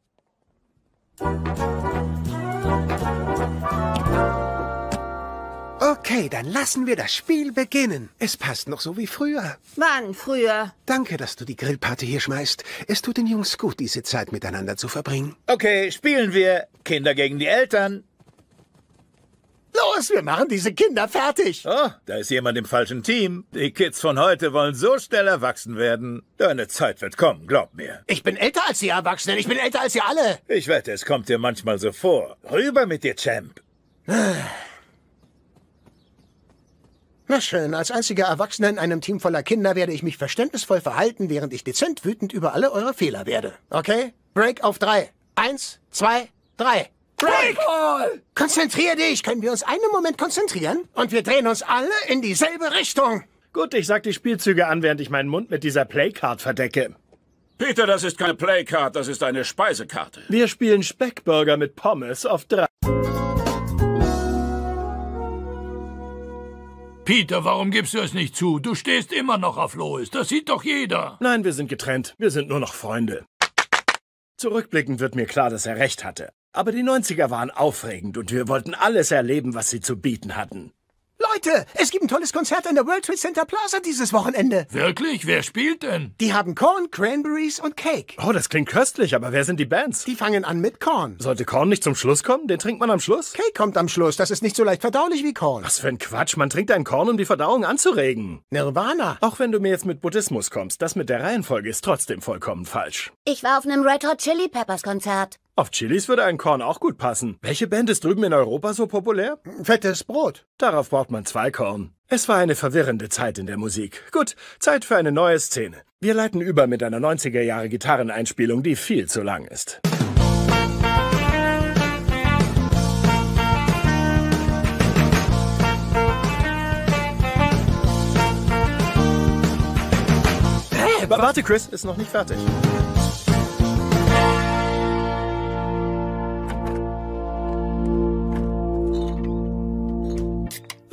Okay, dann lassen wir das Spiel beginnen. Es passt noch so wie früher. Wann früher? Danke, dass du die Grillparty hier schmeißt. Es tut den Jungs gut, diese Zeit miteinander zu verbringen. Okay, spielen wir Kinder gegen die Eltern. Los, wir machen diese Kinder fertig. Oh, da ist jemand im falschen Team. Die Kids von heute wollen so schnell erwachsen werden. Deine Zeit wird kommen, glaub mir. Ich bin älter als die Erwachsenen. Ich bin älter als ihr alle. Ich wette, es kommt dir manchmal so vor. Rüber mit dir, Champ. Na schön, als einziger Erwachsener in einem Team voller Kinder werde ich mich verständnisvoll verhalten, während ich dezent wütend über alle eure Fehler werde. Okay? Break auf drei. Eins, zwei, drei. Break! Konzentrier dich! Können wir uns einen Moment konzentrieren? Und wir drehen uns alle in dieselbe Richtung. Gut, ich sag die Spielzüge an, während ich meinen Mund mit dieser Playcard verdecke. Peter, das ist keine Playcard, das ist eine Speisekarte. Wir spielen Speckburger mit Pommes auf drei. Peter, warum gibst du es nicht zu? Du stehst immer noch auf Lois. Das sieht doch jeder. Nein, wir sind getrennt. Wir sind nur noch Freunde. Zurückblickend wird mir klar, dass er recht hatte. Aber die 90er waren aufregend und wir wollten alles erleben, was sie zu bieten hatten. Leute, es gibt ein tolles Konzert in der World Trade Center Plaza dieses Wochenende. Wirklich? Wer spielt denn? Die haben Corn, Cranberries und Cake. Oh, das klingt köstlich, aber wer sind die Bands? Die fangen an mit Corn. Sollte Korn nicht zum Schluss kommen? Den trinkt man am Schluss? Cake kommt am Schluss. Das ist nicht so leicht verdaulich wie Corn. Was für ein Quatsch. Man trinkt einen Korn, um die Verdauung anzuregen. Nirvana. Auch wenn du mir jetzt mit Buddhismus kommst, das mit der Reihenfolge ist trotzdem vollkommen falsch. Ich war auf einem Red Hot Chili Peppers Konzert. Auf Chilis würde ein Korn auch gut passen. Welche Band ist drüben in Europa so populär? Fettes Brot. Darauf braucht man zwei Korn. Es war eine verwirrende Zeit in der Musik. Gut, Zeit für eine neue Szene. Wir leiten über mit einer 90er-Jahre-Gitarreneinspielung, die viel zu lang ist. Hey, warte, Chris ist noch nicht fertig.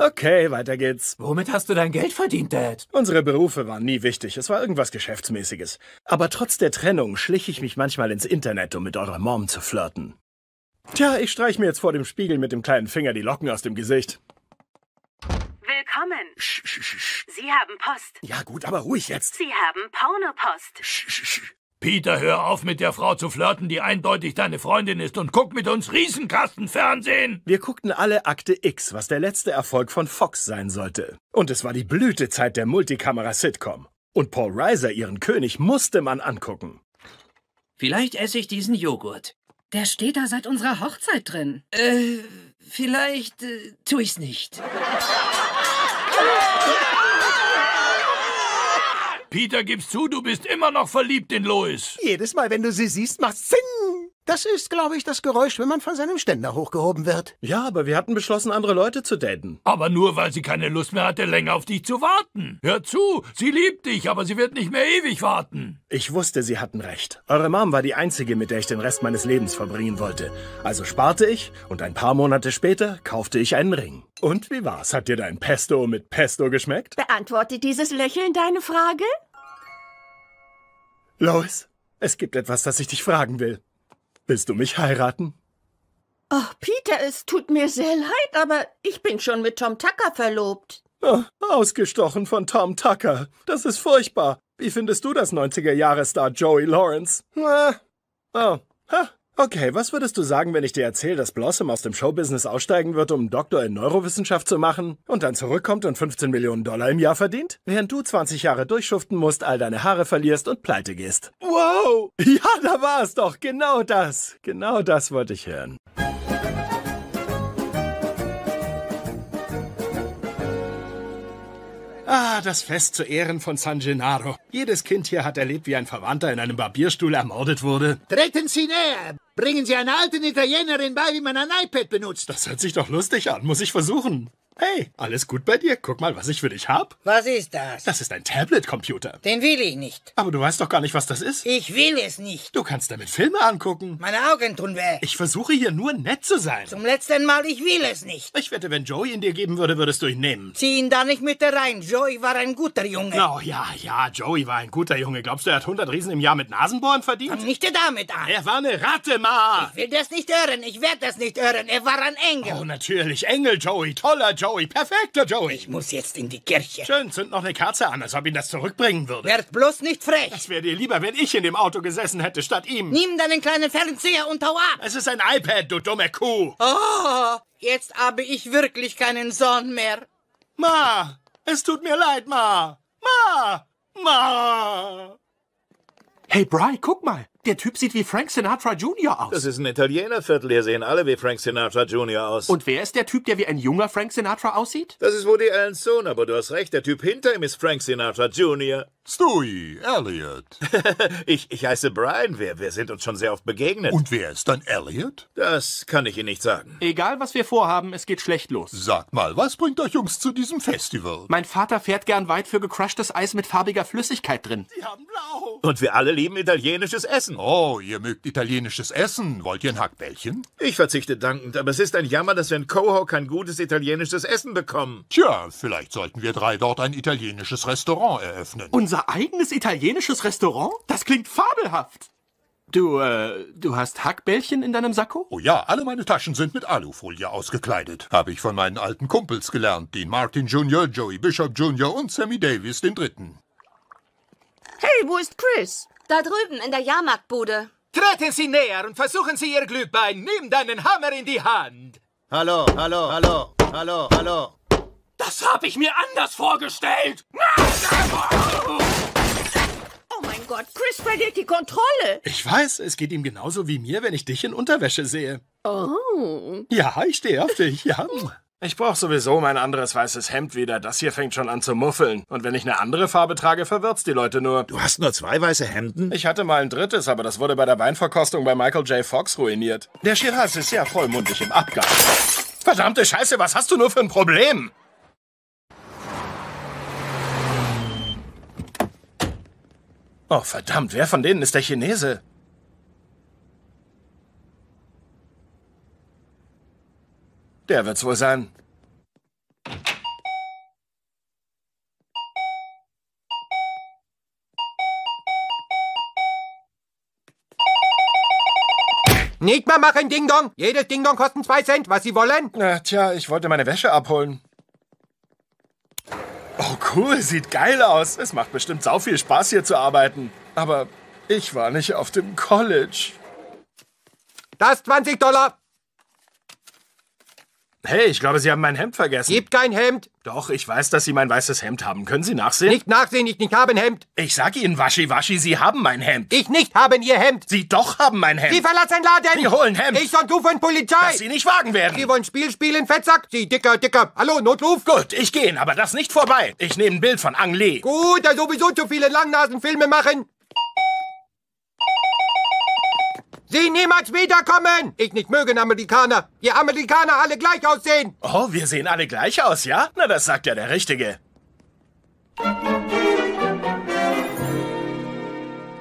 Okay, weiter geht's. Womit hast du dein Geld verdient, Dad? Unsere Berufe waren nie wichtig. Es war irgendwas Geschäftsmäßiges. Aber trotz der Trennung schlich ich mich manchmal ins Internet, um mit eurer Mom zu flirten. Tja, ich streich mir jetzt vor dem Spiegel mit dem kleinen Finger die Locken aus dem Gesicht. Willkommen. Sie haben Post. Ja gut, aber ruhig jetzt. Sie haben Pornopost. Peter, hör auf, mit der Frau zu flirten, die eindeutig deine Freundin ist, und guck mit uns Riesenkastenfernsehen. Wir guckten alle Akte X, was der letzte Erfolg von Fox sein sollte. Und es war die Blütezeit der Multikamera-Sitcom. Und Paul Reiser, ihren König, musste man angucken. Vielleicht esse ich diesen Joghurt. Der steht da seit unserer Hochzeit drin. Äh, vielleicht äh, tu ich's nicht. Peter, gib's zu, du bist immer noch verliebt in Lois. Jedes Mal, wenn du sie siehst, macht's Zing. Das ist, glaube ich, das Geräusch, wenn man von seinem Ständer hochgehoben wird. Ja, aber wir hatten beschlossen, andere Leute zu daten. Aber nur, weil sie keine Lust mehr hatte, länger auf dich zu warten. Hör zu, sie liebt dich, aber sie wird nicht mehr ewig warten. Ich wusste, Sie hatten recht. Eure Mom war die einzige, mit der ich den Rest meines Lebens verbringen wollte. Also sparte ich und ein paar Monate später kaufte ich einen Ring. Und wie war's? Hat dir dein Pesto mit Pesto geschmeckt? Beantwortet dieses Lächeln deine Frage? Lois, es gibt etwas, das ich dich fragen will. Willst du mich heiraten? Oh, Peter, es tut mir sehr leid, aber ich bin schon mit Tom Tucker verlobt. Oh, ausgestochen von Tom Tucker. Das ist furchtbar. Wie findest du das 90er-Jahre-Star Joey Lawrence? Ah. Oh. Ha. Okay, was würdest du sagen, wenn ich dir erzähle, dass Blossom aus dem Showbusiness aussteigen wird, um Doktor in Neurowissenschaft zu machen und dann zurückkommt und 15 Millionen Dollar im Jahr verdient? Während du 20 Jahre durchschuften musst, all deine Haare verlierst und pleite gehst. Wow! Ja, da war es doch. Genau das. Genau das wollte ich hören. Ah, das Fest zu Ehren von San Gennaro. Jedes Kind hier hat erlebt, wie ein Verwandter in einem Barbierstuhl ermordet wurde. Treten Sie näher. Bringen Sie einer alten Italienerin bei, wie man ein iPad benutzt. Das hört sich doch lustig an. Muss ich versuchen. Hey, alles gut bei dir? Guck mal, was ich für dich hab. Was ist das? Das ist ein Tablet-Computer. Den will ich nicht. Aber du weißt doch gar nicht, was das ist. Ich will es nicht. Du kannst damit Filme angucken. Meine Augen tun weh. Ich versuche hier nur nett zu sein. Zum letzten Mal, ich will es nicht. Ich wette, wenn Joey ihn dir geben würde, würdest du ihn nehmen. Zieh ihn da nicht mit rein. Joey war ein guter Junge. Oh ja, ja, Joey war ein guter Junge. Glaubst du, er hat 100 Riesen im Jahr mit Nasenbohren verdient? Fang nicht damit an. Er war eine Ratte, Ma. Ich will das nicht hören. Ich werde das nicht hören. Er war ein Engel. Oh, natürlich. Engel Joey. Toller Joey. Perfekter Joey. Ich muss jetzt in die Kirche. Schön, zünd noch eine Kerze an, als ob ihn das zurückbringen würde. Werd bloß nicht frech. Das wäre dir lieber, wenn ich in dem Auto gesessen hätte, statt ihm. Nimm deinen kleinen Fernseher und hau ab. Es ist ein iPad, du dumme Kuh. Oh, jetzt habe ich wirklich keinen Sohn mehr. Ma, es tut mir leid, Ma. Ma, Ma. Hey, Bry, guck mal. Der Typ sieht wie Frank Sinatra Jr. aus. Das ist ein Italienerviertel. Hier sehen alle wie Frank Sinatra Jr. aus. Und wer ist der Typ, der wie ein junger Frank Sinatra aussieht? Das ist Woody Allen's Sohn, aber du hast recht. Der Typ hinter ihm ist Frank Sinatra Jr. Stewie, Elliot. ich, ich heiße Brian. Wir, wir sind uns schon sehr oft begegnet. Und wer ist dann Elliot? Das kann ich Ihnen nicht sagen. Egal, was wir vorhaben, es geht schlecht los. Sagt mal, was bringt euch Jungs zu diesem Festival? Mein Vater fährt gern weit für gecrushtes Eis mit farbiger Flüssigkeit drin. Die haben blau. Und wir alle lieben italienisches Essen. Oh, ihr mögt italienisches Essen. Wollt ihr ein Hackbällchen? Ich verzichte dankend, aber es ist ein Jammer, dass wir in Coho kein gutes italienisches Essen bekommen. Tja, vielleicht sollten wir drei dort ein italienisches Restaurant eröffnen. Unser eigenes italienisches Restaurant? Das klingt fabelhaft. Du, äh, du hast Hackbällchen in deinem Sakko? Oh ja, alle meine Taschen sind mit Alufolie ausgekleidet. Habe ich von meinen alten Kumpels gelernt. Dean Martin Jr., Joey Bishop Jr. und Sammy Davis den Dritten. Hey, wo ist Chris? Da drüben in der Jahrmarktbude. Treten Sie näher und versuchen Sie Ihr Glühbein. Nimm deinen Hammer in die Hand. Hallo, hallo, hallo, hallo, hallo. Das habe ich mir anders vorgestellt. Oh mein Gott, Chris verliert die Kontrolle. Ich weiß, es geht ihm genauso wie mir, wenn ich dich in Unterwäsche sehe. Oh. Ja, ich stehe auf dich, ja. Ich brauche sowieso mein anderes weißes Hemd wieder. Das hier fängt schon an zu muffeln. Und wenn ich eine andere Farbe trage, verwirrt's die Leute nur. Du hast nur zwei weiße Hemden? Ich hatte mal ein drittes, aber das wurde bei der Weinverkostung bei Michael J. Fox ruiniert. Der Shiraz ist sehr vollmundig im Abgang. Verdammte Scheiße, was hast du nur für ein Problem? Oh, verdammt, wer von denen ist der Chinese? Der wird's wohl sein. Nicht mehr machen, Ding Dong. Jedes Ding Dong kostet zwei Cent. Was Sie wollen? Na, tja, ich wollte meine Wäsche abholen. Oh, cool, sieht geil aus. Es macht bestimmt sau viel Spaß, hier zu arbeiten. Aber ich war nicht auf dem College. Das 20 Dollar. Hey, ich glaube, Sie haben mein Hemd vergessen. Gibt kein Hemd. Doch, ich weiß, dass Sie mein weißes Hemd haben. Können Sie nachsehen? Nicht nachsehen, ich nicht haben Hemd. Ich sag Ihnen, Waschi, Waschi, Sie haben mein Hemd. Ich nicht haben Ihr Hemd. Sie doch haben mein Hemd. Sie verlassen Laden. Sie holen Hemd. Ich soll rufen Polizei. Dass Sie nicht wagen werden. Sie wollen Spiel spielen, Fettsack? Sie dicker, dicker. Hallo, Notruf? Gut, ich gehe, aber das nicht vorbei. Ich nehme ein Bild von Ang Lee. Gut, da sowieso zu viele Langnasenfilme machen. Sie niemals wiederkommen! Ich nicht mögen Amerikaner. Ihr Amerikaner alle gleich aussehen. Oh, wir sehen alle gleich aus, ja? Na, das sagt ja der Richtige.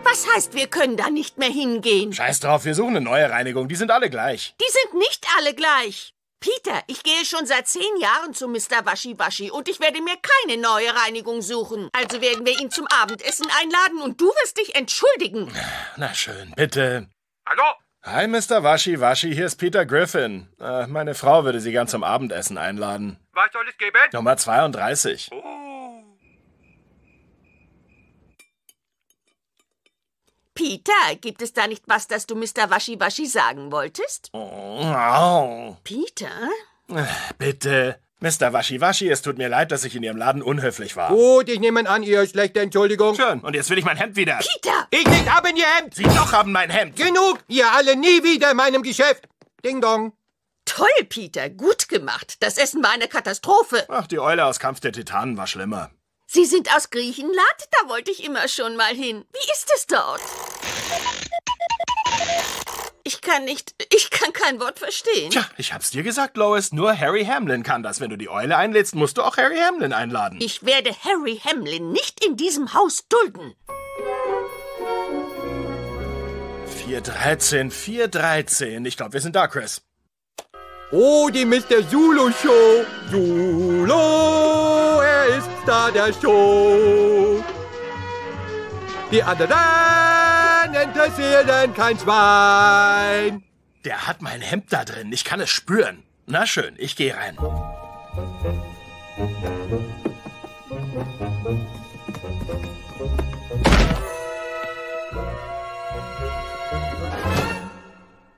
Was heißt, wir können da nicht mehr hingehen? Scheiß drauf, wir suchen eine neue Reinigung. Die sind alle gleich. Die sind nicht alle gleich. Peter, ich gehe schon seit zehn Jahren zu Mr. Waschi Waschi und ich werde mir keine neue Reinigung suchen. Also werden wir ihn zum Abendessen einladen und du wirst dich entschuldigen. Na schön, bitte. Hallo? Hi, Mr. Waschi Waschi, hier ist Peter Griffin. Äh, meine Frau würde Sie gern zum Abendessen einladen. Was soll es geben? Nummer 32. Peter, gibt es da nicht was, das du Mr. Waschi Waschi sagen wolltest? Oh. Peter? Bitte. Mr. Waschi Waschi, es tut mir leid, dass ich in Ihrem Laden unhöflich war. Gut, ich nehme an, Ihr schlechte Entschuldigung. Schön, und jetzt will ich mein Hemd wieder. Peter! Ich nicht haben Ihr Hemd. Sie doch haben mein Hemd. Genug, ihr alle nie wieder in meinem Geschäft. Ding Dong. Toll, Peter, gut gemacht. Das Essen war eine Katastrophe. Ach, die Eule aus Kampf der Titanen war schlimmer. Sie sind aus Griechenland? Da wollte ich immer schon mal hin. Wie ist es dort? Ich kann nicht, ich kann kein Wort verstehen. Tja, ich hab's dir gesagt, Lois, nur Harry Hamlin kann das. Wenn du die Eule einlädst, musst du auch Harry Hamlin einladen. Ich werde Harry Hamlin nicht in diesem Haus dulden. 413, 413. Ich glaube, wir sind da, Chris. Oh, die Mr. Zulu Show. Zulu, er ist da der Show. Die interessieren kein Schwein. Der hat mein Hemd da drin. Ich kann es spüren. Na schön, ich gehe rein.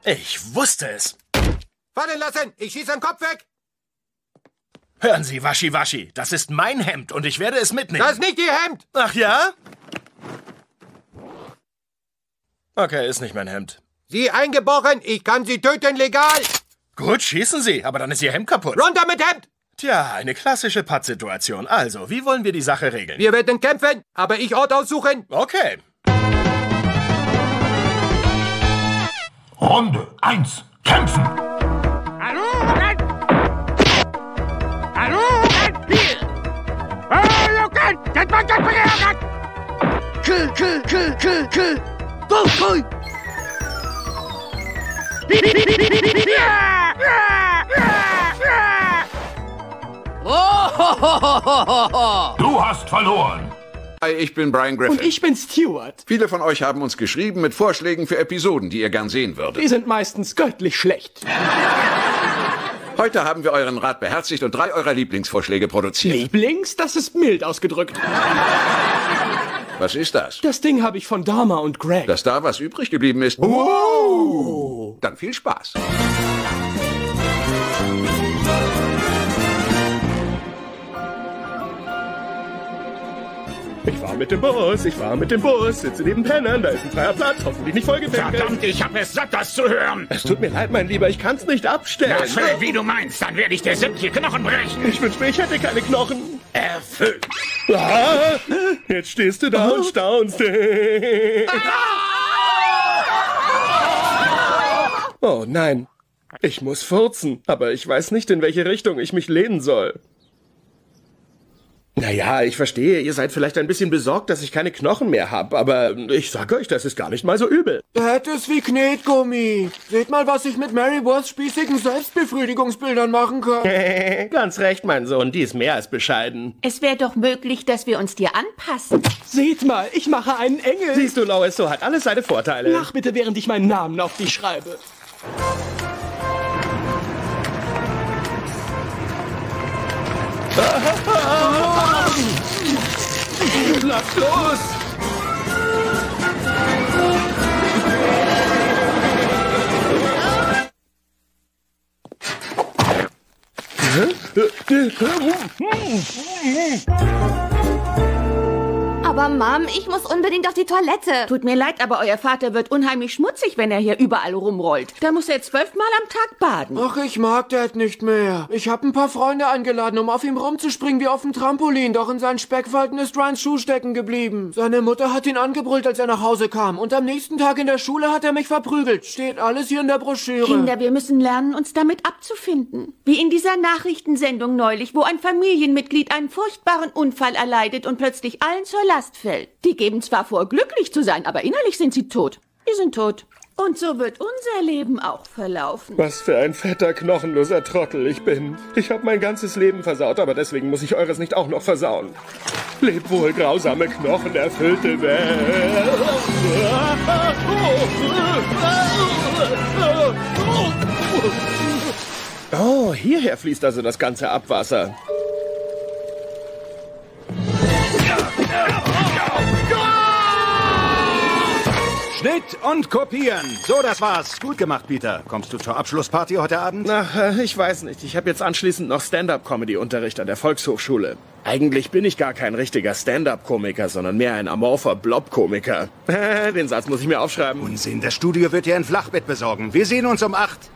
Ich wusste es. Fallen lassen, ich schieße den Kopf weg. Hören Sie, Waschi Waschi, das ist mein Hemd und ich werde es mitnehmen. Das ist nicht Ihr Hemd. Ach ja? Okay, ist nicht mein Hemd. Sie eingebrochen, ich kann Sie töten legal. Gut, schießen Sie, aber dann ist Ihr Hemd kaputt. Runter mit Hemd. Tja, eine klassische Pattsituation. Also, wie wollen wir die Sache regeln? Wir werden kämpfen, aber ich Ort aussuchen. Okay. Runde 1. Kämpfen! Hallo! Hallo! Hier! Hallo, Red! Das war das! Kill, kill, kill, kill, kill! Go, go! Du hast verloren. Hi, ich bin Brian Griffin. Und ich bin Stuart. Viele von euch haben uns geschrieben mit Vorschlägen für Episoden, die ihr gern sehen würdet. Die sind meistens göttlich schlecht. Heute haben wir euren Rat beherzigt und drei eurer Lieblingsvorschläge produziert. Lieblings? Das ist mild ausgedrückt. Was ist das? Das Ding habe ich von Dharma und Greg. Dass da was übrig geblieben ist? Oh! Dann viel Spaß. Ich war mit dem Bus, ich war mit dem Bus, sitze neben Pennern, da ist ein freier Platz, hoffentlich nicht vollgepinkelt. Verdammt, ich hab es satt, das zu hören. Es tut mir leid, mein Lieber, ich kann's nicht abstellen. Na schön, wie du meinst, dann werde ich dir sämtliche Knochen brechen. Ich wünschte, ich hätte keine Knochen. Erfüllt. Ah, jetzt stehst du da und staunst. oh nein, ich muss furzen, aber ich weiß nicht, in welche Richtung ich mich lehnen soll. Naja, ich verstehe, ihr seid vielleicht ein bisschen besorgt, dass ich keine Knochen mehr habe, aber ich sag euch, das ist gar nicht mal so übel. Das ist wie Knetgummi. Seht mal, was ich mit Mary Worths spießigen Selbstbefriedigungsbildern machen kann. Ganz recht, mein Sohn, die ist mehr als bescheiden. Es wäre doch möglich, dass wir uns dir anpassen. Seht mal, ich mache einen Engel. Siehst du, Lois, so hat alles seine Vorteile. Lach bitte, während ich meinen Namen auf dich schreibe. Lass los! Aber Mom, ich muss unbedingt auf die Toilette. Tut mir leid, aber euer Vater wird unheimlich schmutzig, wenn er hier überall rumrollt. Da muss er zwölfmal am Tag baden. Ach, ich mag Dad nicht mehr. Ich habe ein paar Freunde eingeladen, um auf ihm rumzuspringen wie auf dem Trampolin, doch in seinen Speckfalten ist Ryans Schuh stecken geblieben. Seine Mutter hat ihn angebrüllt, als er nach Hause kam. Und am nächsten Tag in der Schule hat er mich verprügelt. Steht alles hier in der Broschüre. Kinder, wir müssen lernen, uns damit abzufinden. Wie in dieser Nachrichtensendung neulich, wo ein Familienmitglied einen furchtbaren Unfall erleidet und plötzlich allen zur Last. Die geben zwar vor, glücklich zu sein, aber innerlich sind sie tot. Die sind tot. Und so wird unser Leben auch verlaufen. Was für ein fetter, knochenloser Trottel ich bin. Ich habe mein ganzes Leben versaut, aber deswegen muss ich eures nicht auch noch versauen. Leb wohl, grausame, knochenerfüllte Welt. Oh, hierher fließt also das ganze Abwasser. Schnitt und kopieren. So, das war's. Gut gemacht, Peter. Kommst du zur Abschlussparty heute Abend? Ach, äh, ich weiß nicht. Ich habe jetzt anschließend noch Stand-up-Comedy-Unterricht an der Volkshochschule. Eigentlich bin ich gar kein richtiger Stand-up-Komiker, sondern mehr ein amorpher Blob-Komiker. Den Satz muss ich mir aufschreiben. Unsinn, das Studio wird dir ein Flachbett besorgen. Wir sehen uns um acht.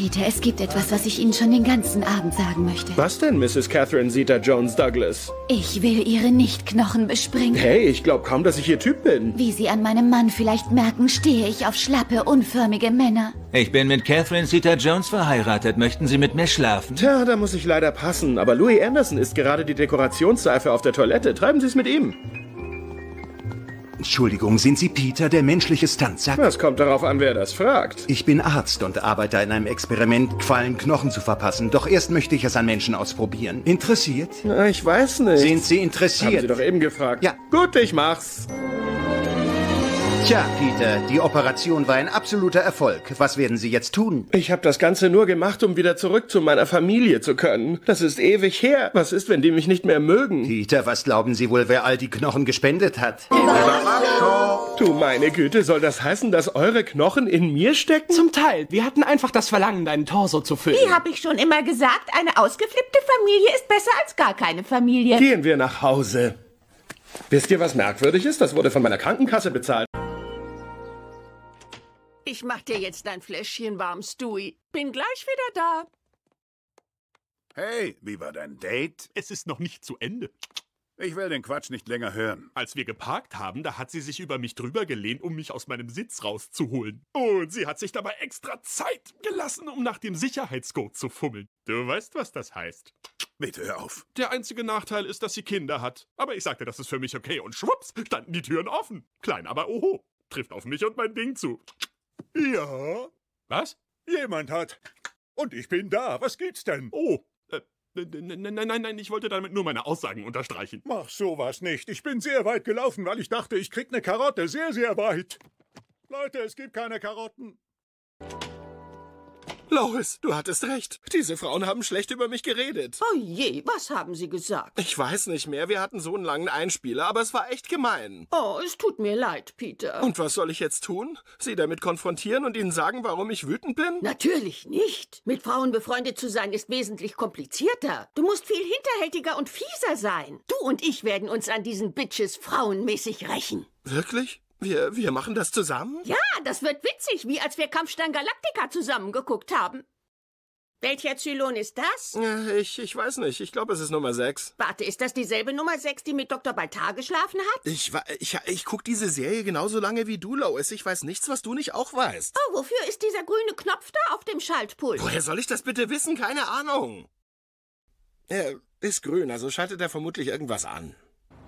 Peter, es gibt etwas, was ich Ihnen schon den ganzen Abend sagen möchte. Was denn, Mrs. Catherine Zeta-Jones-Douglas? Ich will Ihre Nichtknochen bespringen. Hey, ich glaube kaum, dass ich Ihr Typ bin. Wie Sie an meinem Mann vielleicht merken, stehe ich auf schlappe, unförmige Männer. Ich bin mit Catherine Zeta-Jones verheiratet. Möchten Sie mit mir schlafen? Tja, da muss ich leider passen. Aber Louis Anderson ist gerade die Dekorationsseife auf der Toilette. Treiben Sie es mit ihm. Entschuldigung, sind Sie Peter, der menschliche Stuntsack? Es kommt darauf an, wer das fragt. Ich bin Arzt und arbeite in einem Experiment, Quallen Knochen zu verpassen. Doch erst möchte ich es an Menschen ausprobieren. Interessiert? Na, ich weiß nicht. Sind Sie interessiert? Haben Sie doch eben gefragt. Ja. Gut, ich mach's. Tja, Peter, die Operation war ein absoluter Erfolg. Was werden Sie jetzt tun? Ich habe das Ganze nur gemacht, um wieder zurück zu meiner Familie zu können. Das ist ewig her. Was ist, wenn die mich nicht mehr mögen? Peter, was glauben Sie wohl, wer all die Knochen gespendet hat? Du meine Güte, soll das heißen, dass eure Knochen in mir stecken? Zum Teil. Wir hatten einfach das Verlangen, deinen Torso zu füllen. Wie habe ich schon immer gesagt, eine ausgeflippte Familie ist besser als gar keine Familie. Gehen wir nach Hause. Wisst ihr, was merkwürdig ist? Das wurde von meiner Krankenkasse bezahlt. Ich mach dir jetzt ein Fläschchen warm, Stewie. Bin gleich wieder da. Hey, wie war dein Date? Es ist noch nicht zu Ende. Ich will den Quatsch nicht länger hören. Als wir geparkt haben, da hat sie sich über mich drüber gelehnt, um mich aus meinem Sitz rauszuholen. Und sie hat sich dabei extra Zeit gelassen, um nach dem Sicherheitsgurt zu fummeln. Du weißt, was das heißt. Bitte hör auf. Der einzige Nachteil ist, dass sie Kinder hat. Aber ich sagte, das ist für mich okay. Und schwupps, standen die Türen offen. Klein, aber oho. Trifft auf mich und mein Ding zu. Ja. Was? Jemand hat. Und ich bin da. Was gibt's denn? Oh. Äh, nein, nein, nein, nein, ich wollte damit nur meine Aussagen unterstreichen. Mach sowas nicht. Ich bin sehr weit gelaufen, weil ich dachte, ich krieg ne Karotte. Sehr, sehr weit. Leute, es gibt keine Karotten. Lois, du hattest recht. Diese Frauen haben schlecht über mich geredet. Oh je, was haben sie gesagt? Ich weiß nicht mehr. Wir hatten so einen langen Einspieler, aber es war echt gemein. Oh, es tut mir leid, Peter. Und was soll ich jetzt tun? Sie damit konfrontieren und ihnen sagen, warum ich wütend bin? Natürlich nicht. Mit Frauen befreundet zu sein ist wesentlich komplizierter. Du musst viel hinterhältiger und fieser sein. Du und ich werden uns an diesen Bitches frauenmäßig rächen. Wirklich? Wir, wir machen das zusammen? Ja, das wird witzig, wie als wir Kampfstein Galactica zusammen geguckt haben. Welcher Zylon ist das? Ja, ich, ich weiß nicht. Ich glaube, es ist Nummer 6. Warte, ist das dieselbe Nummer 6, die mit Dr. Baltar geschlafen hat? Ich, ich, ich guck diese Serie genauso lange wie du, Lois. Ich weiß nichts, was du nicht auch weißt. Oh, wofür ist dieser grüne Knopf da auf dem Schaltpult? Woher soll ich das bitte wissen? Keine Ahnung. Er ist grün, also schaltet er vermutlich irgendwas an.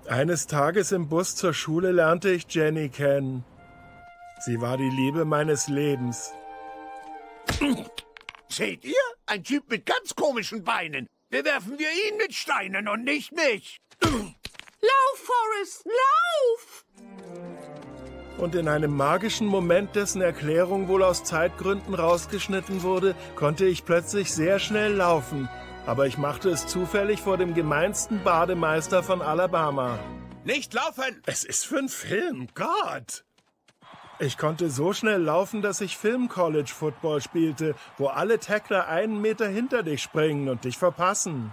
Eines Tages im Bus zur Schule lernte ich Jenny kennen. Sie war die Liebe meines Lebens. Seht ihr? Ein Typ mit ganz komischen Beinen. Bewerfen wir ihn mit Steinen und nicht mich. Lauf, Forrest, lauf! Und in einem magischen Moment, dessen Erklärung wohl aus Zeitgründen rausgeschnitten wurde, konnte ich plötzlich sehr schnell laufen. Aber ich machte es zufällig vor dem gemeinsten Bademeister von Alabama. Nicht laufen! Es ist für einen Film, Gott! Ich konnte so schnell laufen, dass ich Film-College-Football spielte, wo alle Tackler einen Meter hinter dich springen und dich verpassen.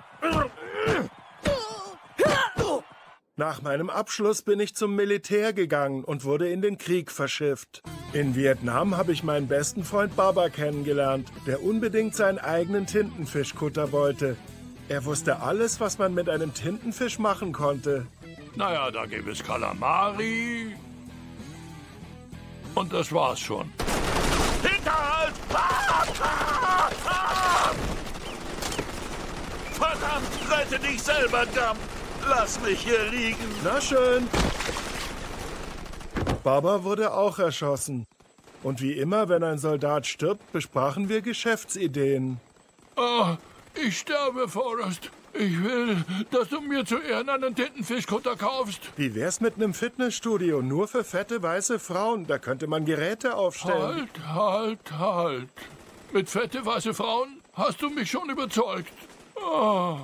Nach meinem Abschluss bin ich zum Militär gegangen und wurde in den Krieg verschifft. In Vietnam habe ich meinen besten Freund Baba kennengelernt, der unbedingt seinen eigenen Tintenfischkutter wollte. Er wusste alles, was man mit einem Tintenfisch machen konnte. Naja, da gibt es Kalamari. Und das war's schon. Hinterhalt! Ah, ah, ah! Verdammt, rette dich selber, Dump! Lass mich hier liegen! Na schön. Baba wurde auch erschossen. Und wie immer, wenn ein Soldat stirbt, besprachen wir Geschäftsideen. Ah, ich sterbe, Forrest. Ich will, dass du mir zu Ehren einen Tintenfischkutter kaufst. Wie wär's mit einem Fitnessstudio nur für fette weiße Frauen? Da könnte man Geräte aufstellen. Halt, halt, halt. Mit fette weiße Frauen hast du mich schon überzeugt. Ah.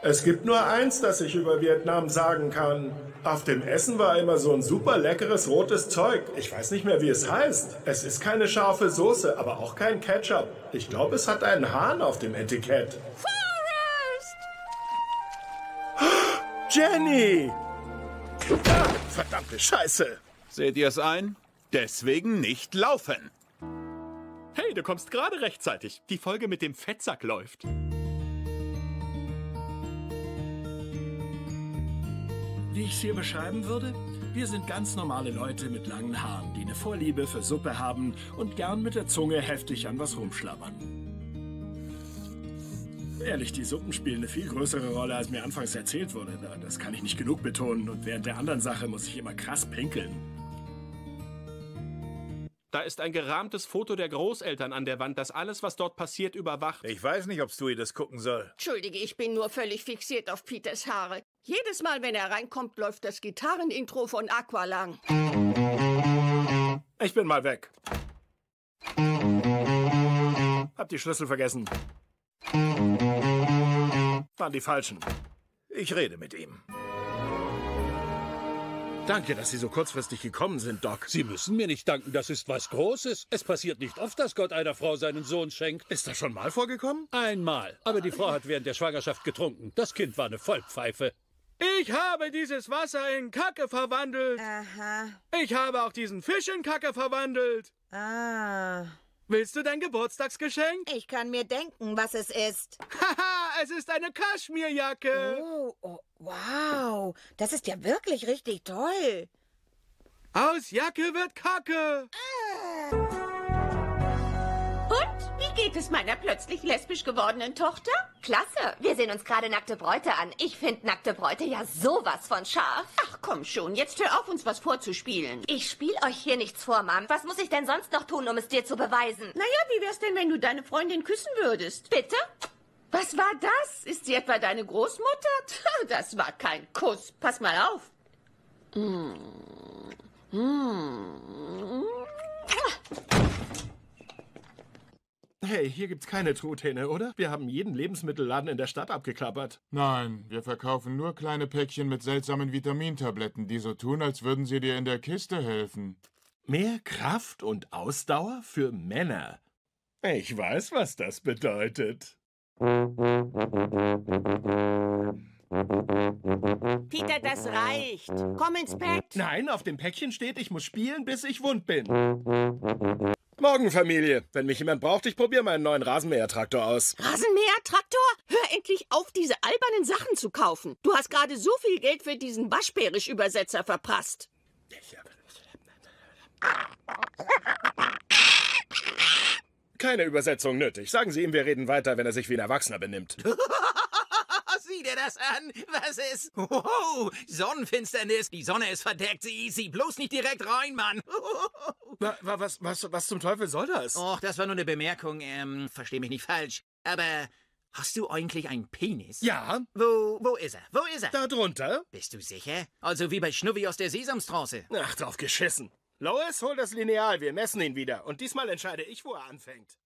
Es gibt nur eins, das ich über Vietnam sagen kann. Auf dem Essen war immer so ein super leckeres rotes Zeug. Ich weiß nicht mehr, wie es heißt. Es ist keine scharfe Soße, aber auch kein Ketchup. Ich glaube, es hat einen Hahn auf dem Etikett. Jenny! Ah, verdammte Scheiße! Seht ihr es ein? Deswegen nicht laufen. Hey, du kommst gerade rechtzeitig. Die Folge mit dem Fettsack läuft. Wie ich es hier beschreiben würde? Wir sind ganz normale Leute mit langen Haaren, die eine Vorliebe für Suppe haben und gern mit der Zunge heftig an was rumschlabbern. Ehrlich, die Suppen spielen eine viel größere Rolle, als mir anfangs erzählt wurde. Das kann ich nicht genug betonen und während der anderen Sache muss ich immer krass pinkeln. Da ist ein gerahmtes Foto der Großeltern an der Wand, das alles, was dort passiert, überwacht. Ich weiß nicht, ob Stewie das gucken soll. Entschuldige, ich bin nur völlig fixiert auf Peters Haare. Jedes Mal, wenn er reinkommt, läuft das Gitarrenintro von Aqua lang. Ich bin mal weg. Hab die Schlüssel vergessen. Waren die falschen. Ich rede mit ihm. Danke, dass Sie so kurzfristig gekommen sind, Doc. Sie müssen mir nicht danken, das ist was Großes. Es passiert nicht oft, dass Gott einer Frau seinen Sohn schenkt. Ist das schon mal vorgekommen? Einmal. Aber die Frau hat während der Schwangerschaft getrunken. Das Kind war eine Vollpfeife. Ich habe dieses Wasser in Kacke verwandelt. Aha. Ich habe auch diesen Fisch in Kacke verwandelt. Ah. Willst du dein Geburtstagsgeschenk? Ich kann mir denken, was es ist. Haha, es ist eine Kaschmirjacke. Oh, oh, wow. Das ist ja wirklich richtig toll. Aus Jacke wird Kacke. Und? Wie geht es meiner plötzlich lesbisch gewordenen Tochter? Klasse. Wir sehen uns gerade nackte Bräute an. Ich finde nackte Bräute ja sowas von scharf. Ach komm schon, jetzt hör auf, uns was vorzuspielen. Ich spiel euch hier nichts vor, Mom. Was muss ich denn sonst noch tun, um es dir zu beweisen? Naja, wie wär's denn, wenn du deine Freundin küssen würdest? Bitte? Was war das? Ist sie etwa deine Großmutter? Das war kein Kuss. Pass mal auf. Mm. Mm. Hey, hier gibt's keine Truthähne, oder? Wir haben jeden Lebensmittelladen in der Stadt abgeklappert. Nein, wir verkaufen nur kleine Päckchen mit seltsamen Vitamintabletten, die so tun, als würden sie dir in der Kiste helfen. Mehr Kraft und Ausdauer für Männer. Ich weiß, was das bedeutet. Peter, das reicht. Komm ins Bett. Nein, auf dem Päckchen steht, ich muss spielen, bis ich wund bin. Morgen, Familie. Wenn mich jemand braucht, ich probiere meinen neuen Rasenmähertraktor aus. Rasenmäher-Traktor? Hör endlich auf, diese albernen Sachen zu kaufen. Du hast gerade so viel Geld für diesen Waschbärisch-Übersetzer verprasst. Keine Übersetzung nötig. Sagen Sie ihm, wir reden weiter, wenn er sich wie ein Erwachsener benimmt. Sieh dir das an. Was ist? Oh, Sonnenfinsternis. Die Sonne ist verdeckt. Sieh, sieh bloß nicht direkt rein, Mann. wa, wa, was, was, was zum Teufel soll das? Och, das war nur eine Bemerkung. Ähm, versteh mich nicht falsch. Aber hast du eigentlich einen Penis? Ja. Wo, wo ist er? Wo ist er? Da drunter. Bist du sicher? Also wie bei Schnuffi aus der Sesamstraße. Ach, drauf geschissen. Lois, hol das Lineal. Wir messen ihn wieder. Und diesmal entscheide ich, wo er anfängt.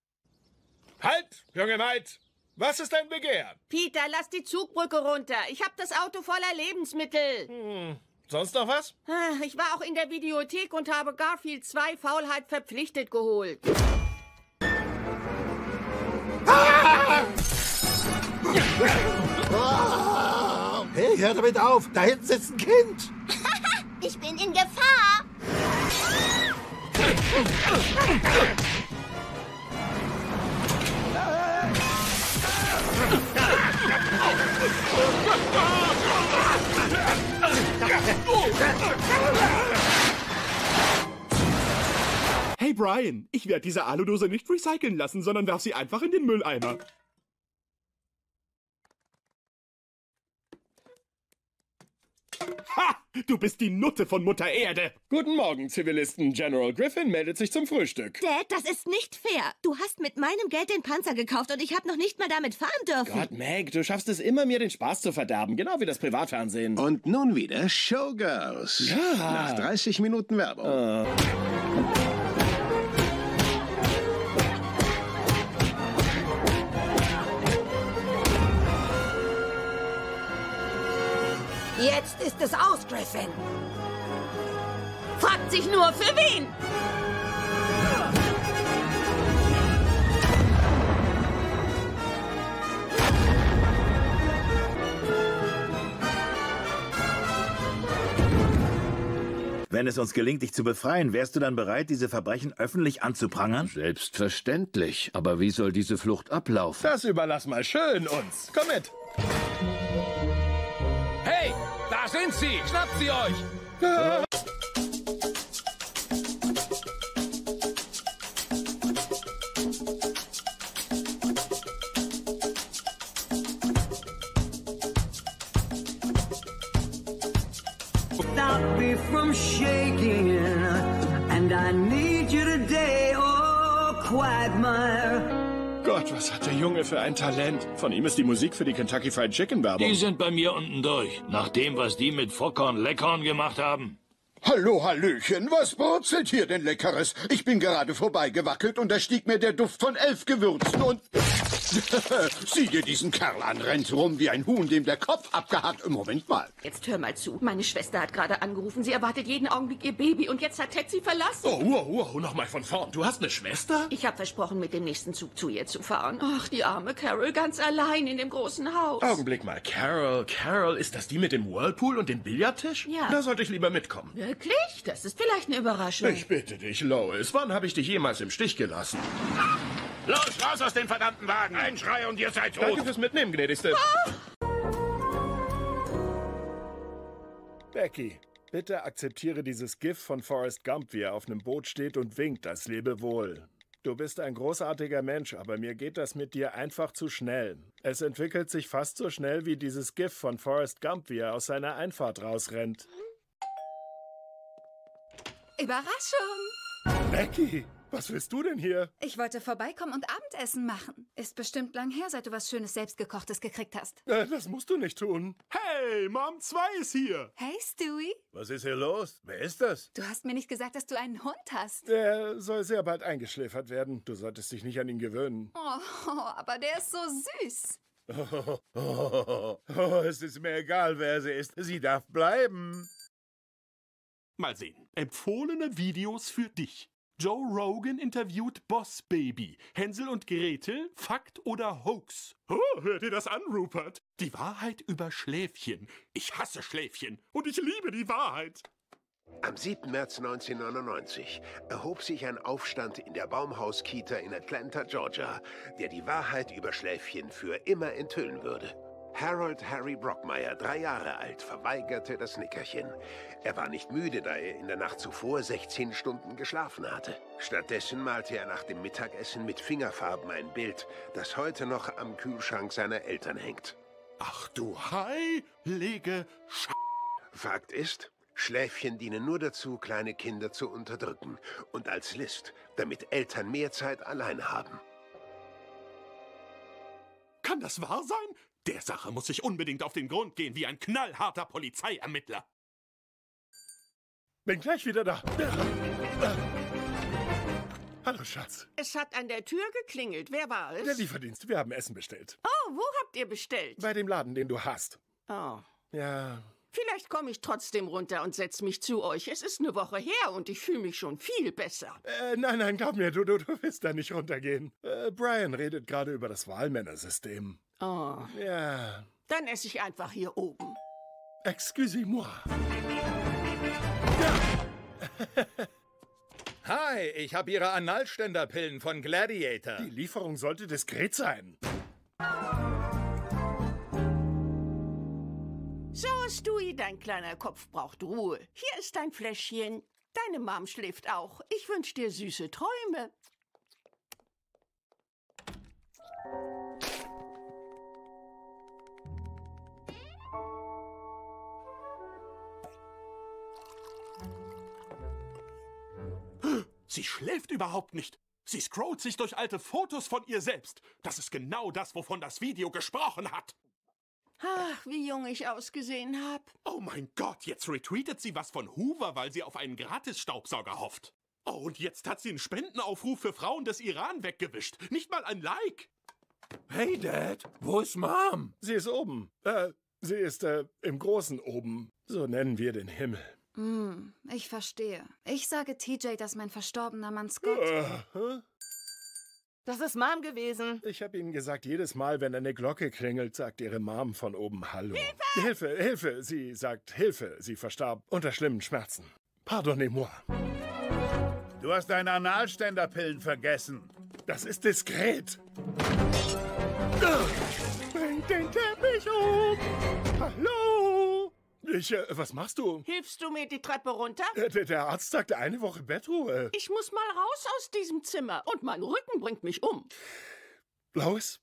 Halt, junge Maid. Was ist dein Begehr? Peter, lass die Zugbrücke runter. Ich hab das Auto voller Lebensmittel. Hm. Sonst noch was? Ah, Ich war auch in der Videothek und habe Garfield 2 Faulheit verpflichtet geholt. Hey, hör damit auf! Da hinten sitzt ein Kind! Ich bin in Gefahr. Hey Brian, ich werde diese Aludose nicht recyceln lassen, sondern werf sie einfach in den Mülleimer. Ha! Du bist die Nutte von Mutter Erde. Guten Morgen, Zivilisten. General Griffin meldet sich zum Frühstück. Dad, das ist nicht fair. Du hast mit meinem Geld den Panzer gekauft und ich habe noch nicht mal damit fahren dürfen. Gott, Meg, du schaffst es immer, mir den Spaß zu verderben. Genau wie das Privatfernsehen. Und nun wieder Showgirls. Ja. Nach 30 Minuten Werbung. Jetzt ist es aus, Griffin. Fragt sich nur, für wen? Wenn es uns gelingt, dich zu befreien, wärst du dann bereit, diese Verbrechen öffentlich anzuprangern? Selbstverständlich. Aber wie soll diese Flucht ablaufen? Das überlass mal schön uns. Komm mit. Sind sie! Schnappt sie euch! Stop me from shaking, and I need you today, oh Quagmire. Gott, was hat der Junge für ein Talent. Von ihm ist die Musik für die Kentucky Fried Chicken Werbung. Die sind bei mir unten durch. Nach dem, was die mit Fockhorn Leckhorn gemacht haben. Hallo, Hallöchen, was brutzelt hier denn Leckeres? Ich bin gerade vorbeigewackelt und da stieg mir der Duft von elf Gewürzen und... Sieh dir diesen Kerl an, rennt rum wie ein Huhn, dem der Kopf abgehackt... Moment mal. Jetzt hör mal zu. Meine Schwester hat gerade angerufen. Sie erwartet jeden Augenblick ihr Baby und jetzt hat Ted sie verlassen. Oh, wow, wow, nochmal von vorn. Du hast eine Schwester? Ich habe versprochen, mit dem nächsten Zug zu ihr zu fahren. Ach, die arme Carol, ganz allein in dem großen Haus. Augenblick mal. Carol, Carol, ist das die mit dem Whirlpool und dem Billardtisch? Ja. Da sollte ich lieber mitkommen. Wirklich? Das ist vielleicht eine Überraschung. Ich bitte dich, Lois. Wann habe ich dich jemals im Stich gelassen? Los, raus aus dem verdammten Wagen! Ein Schrei und ihr seid tot! Danke fürs Mitnehmen, gnädigste. Becky, bitte akzeptiere dieses GIF von Forrest Gump, wie er auf einem Boot steht und winkt als Lebewohl. Du bist ein großartiger Mensch, aber mir geht das mit dir einfach zu schnell. Es entwickelt sich fast so schnell wie dieses GIF von Forrest Gump, wie er aus seiner Einfahrt rausrennt. Überraschung! Becky, was willst du denn hier? Ich wollte vorbeikommen und Abendessen machen. Ist bestimmt lang her, seit du was Schönes Selbstgekochtes gekriegt hast. Äh, das musst du nicht tun. Hey, Mom 2 ist hier. Hey, Stewie. Was ist hier los? Wer ist das? Du hast mir nicht gesagt, dass du einen Hund hast. Der soll sehr bald eingeschläfert werden. Du solltest dich nicht an ihn gewöhnen. Oh, aber der ist so süß. Oh, oh, oh, es ist mir egal, wer sie ist. Sie darf bleiben. Mal sehen. Empfohlene Videos für dich. Joe Rogan interviewt Boss Baby. Hänsel und Gretel, Fakt oder Hoax? Oh, hör dir das an, Rupert. Die Wahrheit über Schläfchen. Ich hasse Schläfchen und ich liebe die Wahrheit. Am 7. März 1999 erhob sich ein Aufstand in der Baumhauskita in Atlanta, Georgia, der die Wahrheit über Schläfchen für immer enthüllen würde. Harold Harry Brockmeyer, drei Jahre alt, verweigerte das Nickerchen. Er war nicht müde, da er in der Nacht zuvor 16 Stunden geschlafen hatte. Stattdessen malte er nach dem Mittagessen mit Fingerfarben ein Bild, das heute noch am Kühlschrank seiner Eltern hängt. Ach du heilige Sch... Fakt ist, Schläfchen dienen nur dazu, kleine Kinder zu unterdrücken und als List, damit Eltern mehr Zeit allein haben. Kann das wahr sein? Der Sache muss ich unbedingt auf den Grund gehen, wie ein knallharter Polizeiermittler. Bin gleich wieder da. Hallo, Schatz. Es hat an der Tür geklingelt. Wer war es? Der Lieferdienst. Wir haben Essen bestellt. Oh, wo habt ihr bestellt? Bei dem Laden, den du hast. Oh. Ja. Vielleicht komme ich trotzdem runter und setz mich zu euch. Es ist eine Woche her und ich fühle mich schon viel besser. Äh, nein, nein, glaub mir, du, du, du willst da nicht runtergehen. Äh, Brian redet gerade über das Wahlmännersystem. Oh. Ja. Dann esse ich einfach hier oben. Excusez-moi. Hi, ich habe Ihre Analständerpillen von Gladiator. Die Lieferung sollte diskret sein. So, Stewie, dein kleiner Kopf braucht Ruhe. Hier ist dein Fläschchen. Deine Mom schläft auch. Ich wünsche dir süße Träume. Sie schläft überhaupt nicht. Sie scrollt sich durch alte Fotos von ihr selbst. Das ist genau das, wovon das Video gesprochen hat. Ach, wie jung ich ausgesehen hab. Oh mein Gott, jetzt retweetet sie was von Hoover, weil sie auf einen Gratis-Staubsauger hofft. Oh, und jetzt hat sie einen Spendenaufruf für Frauen des Iran weggewischt. Nicht mal ein Like. Hey, Dad, wo ist Mom? Sie ist oben. Äh, sie ist, äh, im Großen oben. So nennen wir den Himmel. Hm, ich verstehe. Ich sage TJ, dass mein verstorbener Mann Scott. Äh, Das ist Mom gewesen. Ich habe Ihnen gesagt, jedes Mal, wenn eine Glocke klingelt, sagt Ihre Mom von oben Hallo. Hilfe! Hilfe, Hilfe! Sie sagt Hilfe. Sie verstarb unter schlimmen Schmerzen. Pardonnez-moi. Du hast deine Analständerpillen vergessen. Das ist diskret. Bring den Teppich um. Hallo? Ich, äh, was machst du? Hilfst du mir die Treppe runter? Äh, Der, der Arzt sagte eine Woche Bettruhe. Ich muss mal raus aus diesem Zimmer und mein Rücken bringt mich um. Lois,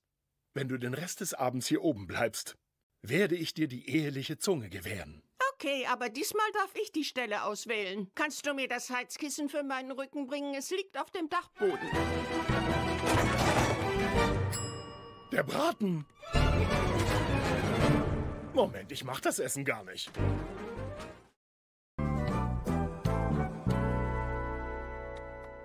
wenn du den Rest des Abends hier oben bleibst, werde ich dir die eheliche Zunge gewähren. Okay, aber diesmal darf ich die Stelle auswählen. Kannst du mir das Heizkissen für meinen Rücken bringen? Es liegt auf dem Dachboden. Der Braten! Moment, ich mach das Essen gar nicht.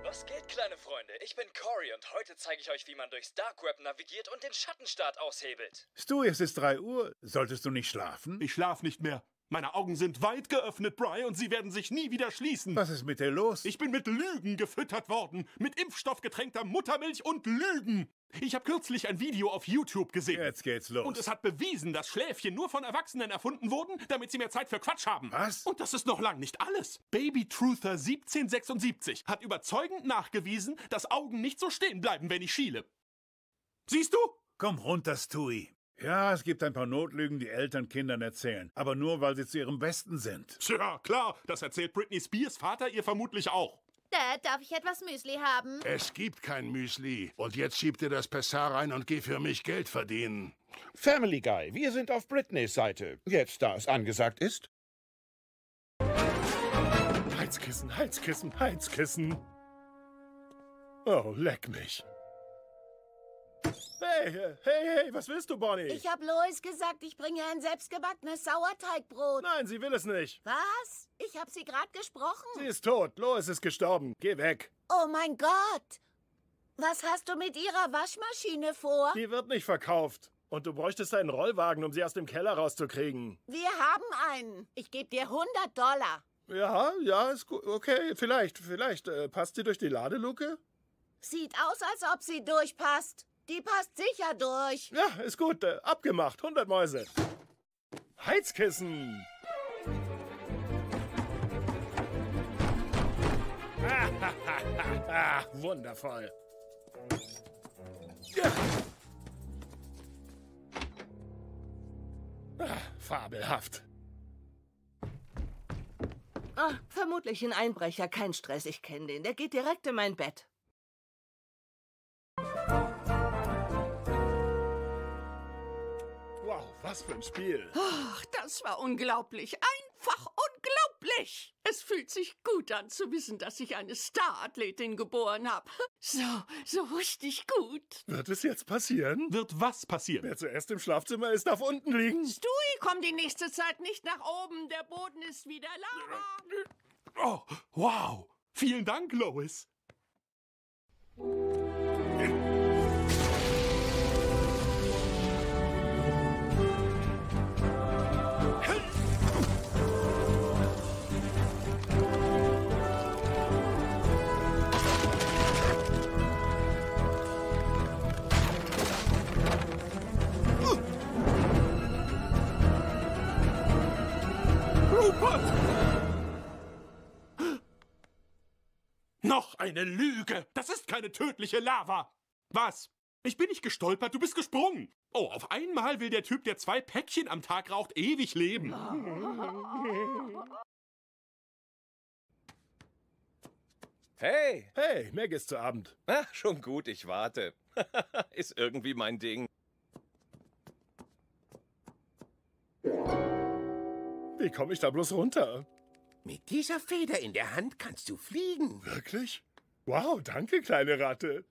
Was geht, kleine Freunde? Ich bin Cory und heute zeige ich euch, wie man durchs Dark Web navigiert und den Schattenstaat aushebelt. Stu, es ist drei Uhr. Solltest du nicht schlafen? Ich schlaf nicht mehr. Meine Augen sind weit geöffnet, Bry, und sie werden sich nie wieder schließen. Was ist mit dir los? Ich bin mit Lügen gefüttert worden. Mit Impfstoff getränkter Muttermilch und Lügen. Ich habe kürzlich ein Video auf YouTube gesehen. Jetzt geht's los. Und es hat bewiesen, dass Schläfchen nur von Erwachsenen erfunden wurden, damit sie mehr Zeit für Quatsch haben. Was? Und das ist noch lang nicht alles. Baby Truther 1776 hat überzeugend nachgewiesen, dass Augen nicht so stehen bleiben, wenn ich schiele. Siehst du? Komm runter, Stewie. Ja, es gibt ein paar Notlügen, die Eltern Kindern erzählen, aber nur, weil sie zu ihrem Besten sind. Tja, klar, das erzählt Britney Spears Vater ihr vermutlich auch. Dad, darf ich etwas Müsli haben? Es gibt kein Müsli. Und jetzt schieb dir das Pessar rein und geh für mich Geld verdienen. Family Guy, wir sind auf Britneys Seite. Jetzt, da es angesagt ist. Heizkissen, Heizkissen, Heizkissen. Oh, leck mich. Hey, hey, hey, was willst du, Bonnie? Ich habe Lois gesagt, ich bringe ein selbstgebackenes Sauerteigbrot. Nein, sie will es nicht. Was? Ich habe sie gerade gesprochen. Sie ist tot. Lois ist gestorben. Geh weg. Oh mein Gott. Was hast du mit ihrer Waschmaschine vor? Die wird nicht verkauft. Und du bräuchtest einen Rollwagen, um sie aus dem Keller rauszukriegen. Wir haben einen. Ich gebe dir 100 Dollar. Ja, ja, ist gut. Okay, vielleicht, vielleicht. Äh, passt sie durch die Ladeluke? Sieht aus, als ob sie durchpasst. Die passt sicher durch. Ja, ist gut. Äh, abgemacht. 100 Mäuse. Heizkissen. wundervoll. Ja. Ah, fabelhaft. Ah, vermutlich ein Einbrecher, kein Stress, ich kenne den. Der geht direkt in mein Bett. Was für ein Spiel. Ach, das war unglaublich. Einfach unglaublich. Es fühlt sich gut an zu wissen, dass ich eine Starathletin geboren habe. So, so richtig gut. Wird es jetzt passieren? Wird was passieren? Wer zuerst im Schlafzimmer ist, darf unten liegen. Stewie, komm die nächste Zeit nicht nach oben. Der Boden ist wieder Lava. Oh, wow. Vielen Dank, Lois. Rupert! Noch eine Lüge! Das ist keine tödliche Lava! Was? Ich bin nicht gestolpert, du bist gesprungen. Oh, auf einmal will der Typ, der zwei Päckchen am Tag raucht, ewig leben. Hey! Hey, Meg ist zu Abend. Ach, schon gut, ich warte. ist irgendwie mein Ding. Wie komme ich da bloß runter? Mit dieser Feder in der Hand kannst du fliegen. Wirklich? Wow, danke, kleine Ratte.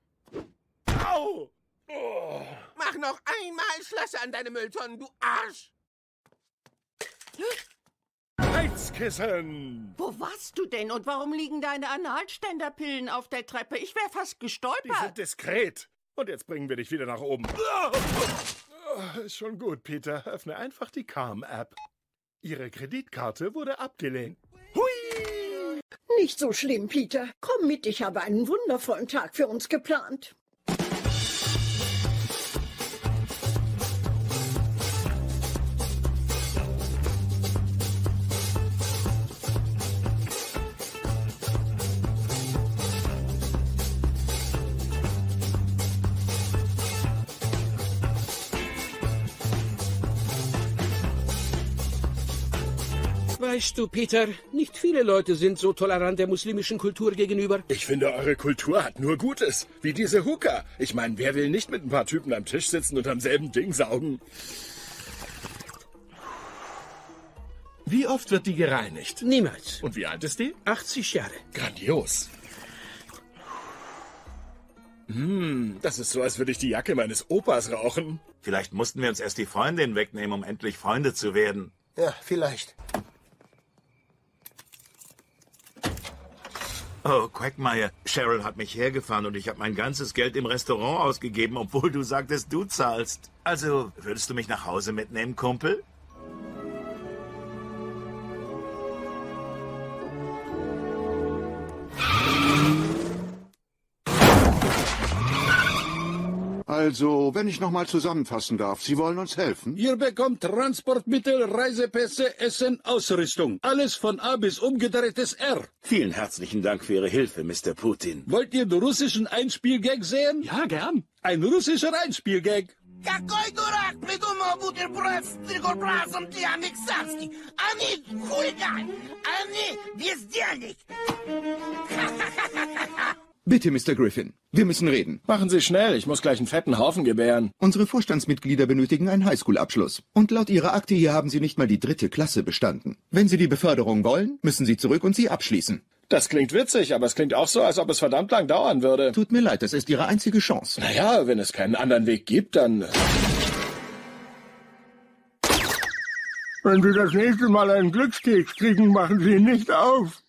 Au! Oh. Mach noch einmal Schlösser an deine Mülltonnen, du Arsch! Heizkissen! Wo warst du denn und warum liegen deine Analständerpillen auf der Treppe? Ich wäre fast Die gestolpert. sind diskret. Und jetzt bringen wir dich wieder nach oben. Oh, Ist schon gut, Peter. Öffne einfach die Calm-App. Ihre Kreditkarte wurde abgelehnt. Nicht so schlimm, Peter. Komm mit, ich habe einen wundervollen Tag für uns geplant. Weißt du, Peter, nicht viele Leute sind so tolerant der muslimischen Kultur gegenüber. Ich finde, eure Kultur hat nur Gutes. Wie diese Hooker. Ich meine, wer will nicht mit ein paar Typen am Tisch sitzen und am selben Ding saugen? Wie oft wird die gereinigt? Niemals. Und wie alt ist die? 80 Jahre. Grandios. Hm, das ist so, als würde ich die Jacke meines Opas rauchen. Vielleicht mussten wir uns erst die Freundin wegnehmen, um endlich Freunde zu werden. Ja, vielleicht. Oh, Quackmeier, Cheryl hat mich hergefahren und ich habe mein ganzes Geld im Restaurant ausgegeben, obwohl du sagtest, du zahlst. Also, würdest du mich nach Hause mitnehmen, Kumpel? Also, wenn ich nochmal zusammenfassen darf, Sie wollen uns helfen? Ihr bekommt Transportmittel, Reisepässe, Essen, Ausrüstung. Alles von A bis umgedrehtes R. Vielen herzlichen Dank für Ihre Hilfe, Mr. Putin. Wollt ihr den russischen Einspielgag sehen? Ja, gern. Ein russischer Einspielgag. Какой дурак придумал бутерброд с трикоплазом для Миксарский? Они хулиган! Они бездельник! Bitte, Mr. Griffin. Wir müssen reden. Machen Sie schnell, ich muss gleich einen fetten Haufen gebären. Unsere Vorstandsmitglieder benötigen einen Highschool-Abschluss. Und laut Ihrer Akte hier haben Sie nicht mal die dritte Klasse bestanden. Wenn Sie die Beförderung wollen, müssen Sie zurück und sie abschließen. Das klingt witzig, aber es klingt auch so, als ob es verdammt lang dauern würde. Tut mir leid, das ist Ihre einzige Chance. Naja, wenn es keinen anderen Weg gibt, dann... Wenn Sie das nächste Mal einen Glückskeks kriegen, machen Sie ihn nicht auf.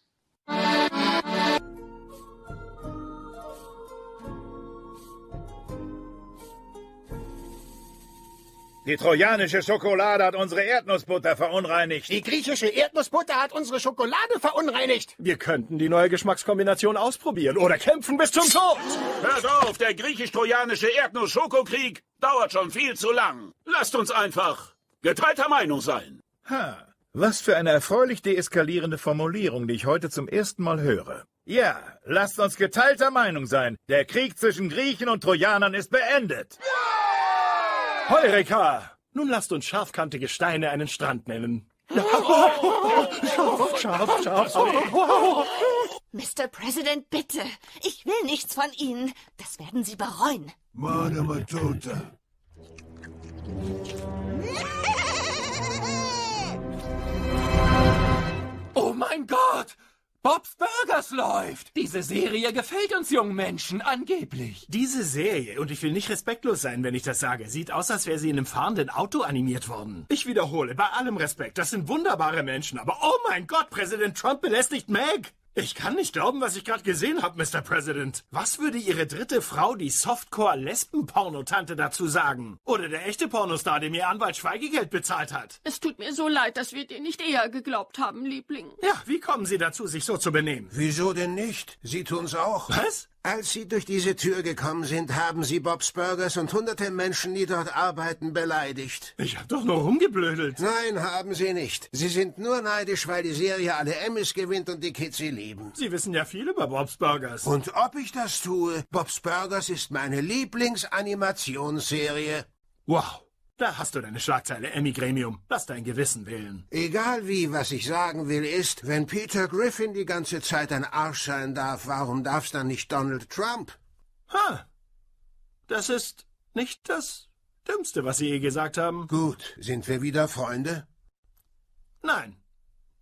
Die trojanische Schokolade hat unsere Erdnussbutter verunreinigt. Die griechische Erdnussbutter hat unsere Schokolade verunreinigt. Wir könnten die neue Geschmackskombination ausprobieren oder kämpfen bis zum Tod. Hört auf, der griechisch-trojanische Erdnuss-Schokokrieg dauert schon viel zu lang. Lasst uns einfach geteilter Meinung sein. Ha, Was für eine erfreulich deeskalierende Formulierung, die ich heute zum ersten Mal höre. Ja, lasst uns geteilter Meinung sein. Der Krieg zwischen Griechen und Trojanern ist beendet. Heureka! Nun lasst uns scharfkantige Steine einen Strand nennen. Scharf, scharf, scharf. Mr. President, bitte. Ich will nichts von Ihnen. Das werden Sie bereuen. Morde Matota. Oh mein Gott! Bob's Burgers läuft! Diese Serie gefällt uns jungen Menschen, angeblich. Diese Serie, und ich will nicht respektlos sein, wenn ich das sage, sieht aus, als wäre sie in einem fahrenden Auto animiert worden. Ich wiederhole, bei allem Respekt, das sind wunderbare Menschen, aber oh mein Gott, Präsident Trump belästigt Meg! Ich kann nicht glauben, was ich gerade gesehen habe, Mr. President. Was würde Ihre dritte Frau, die Softcore-Lesben-Pornotante, dazu sagen? Oder der echte Pornostar, dem Ihr Anwalt Schweigegeld bezahlt hat? Es tut mir so leid, dass wir dir nicht eher geglaubt haben, Liebling. Ja, wie kommen Sie dazu, sich so zu benehmen? Wieso denn nicht? Sie tun's auch. Was? Als Sie durch diese Tür gekommen sind, haben Sie Bob's Burgers und hunderte Menschen, die dort arbeiten, beleidigt. Ich hab doch nur rumgeblödelt. Nein, haben Sie nicht. Sie sind nur neidisch, weil die Serie alle Emmys gewinnt und die Kids sie lieben. Sie wissen ja viel über Bob's Burgers. Und ob ich das tue, Bob's Burgers ist meine Lieblingsanimationsserie. Wow. Da hast du deine Schlagzeile, Emmy Gremium. Lass dein Gewissen wählen. Egal wie, was ich sagen will, ist, wenn Peter Griffin die ganze Zeit ein Arsch sein darf, warum darf's dann nicht Donald Trump? Ha. Das ist nicht das Dümmste, was Sie je gesagt haben. Gut, sind wir wieder Freunde? Nein.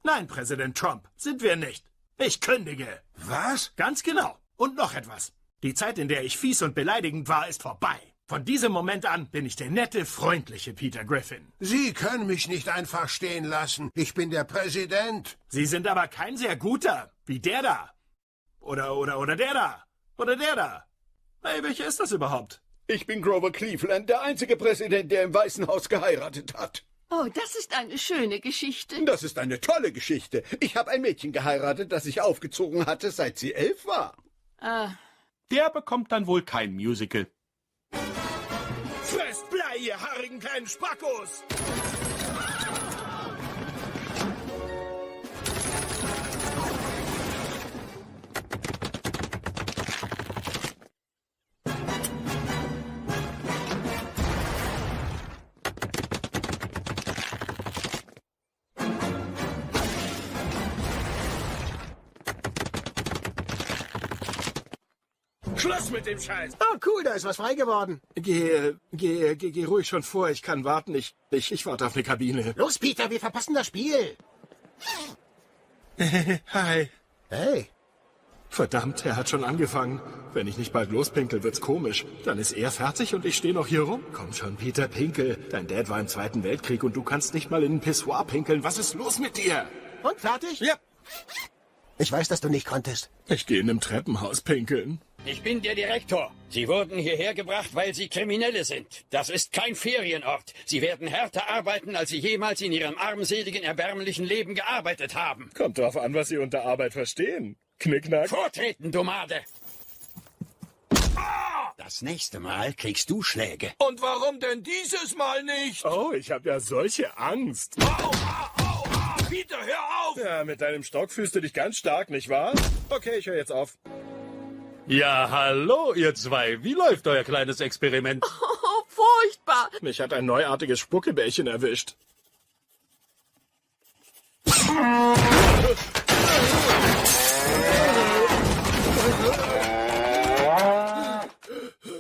Nein, Präsident Trump, sind wir nicht. Ich kündige. Was? Ganz genau. Und noch etwas. Die Zeit, in der ich fies und beleidigend war, ist vorbei. Von diesem Moment an bin ich der nette, freundliche Peter Griffin. Sie können mich nicht einfach stehen lassen. Ich bin der Präsident. Sie sind aber kein sehr guter, wie der da. Oder, oder, oder der da. Oder der da. Hey, welcher ist das überhaupt? Ich bin Grover Cleveland, der einzige Präsident, der im Weißen Haus geheiratet hat. Oh, das ist eine schöne Geschichte. Das ist eine tolle Geschichte. Ich habe ein Mädchen geheiratet, das ich aufgezogen hatte, seit sie elf war. Ah. Der bekommt dann wohl kein Musical. Kleinen Spackos! Mit dem Scheiß! Oh, cool, da ist was frei geworden. Geh, geh, geh, geh ruhig schon vor. Ich kann warten. Ich, ich, ich warte auf eine Kabine. Los, Peter, wir verpassen das Spiel. Hi. Hey. Verdammt, er hat schon angefangen. Wenn ich nicht bald lospinkel, wird's komisch. Dann ist er fertig und ich stehe noch hier rum. Komm schon, Peter, pinkel. Dein Dad war im Zweiten Weltkrieg und du kannst nicht mal in ein Pissoir pinkeln. Was ist los mit dir? Und fertig? Ja. Ich weiß, dass du nicht konntest. Ich gehe in einem Treppenhaus pinkeln. Ich bin der Direktor. Sie wurden hierher gebracht, weil Sie Kriminelle sind. Das ist kein Ferienort. Sie werden härter arbeiten, als Sie jemals in Ihrem armseligen, erbärmlichen Leben gearbeitet haben. Kommt drauf an, was Sie unter Arbeit verstehen. Knickknack. Vortreten, Domade! Das nächste Mal kriegst du Schläge. Und warum denn dieses Mal nicht? Oh, ich habe ja solche Angst. Au, au, au, au. Peter, hör auf! Ja, mit deinem Stock fühlst du dich ganz stark, nicht wahr? Okay, ich höre jetzt auf. Ja, hallo, ihr zwei. Wie läuft euer kleines Experiment? Oh, furchtbar. Mich hat ein neuartiges Spuckebärchen erwischt.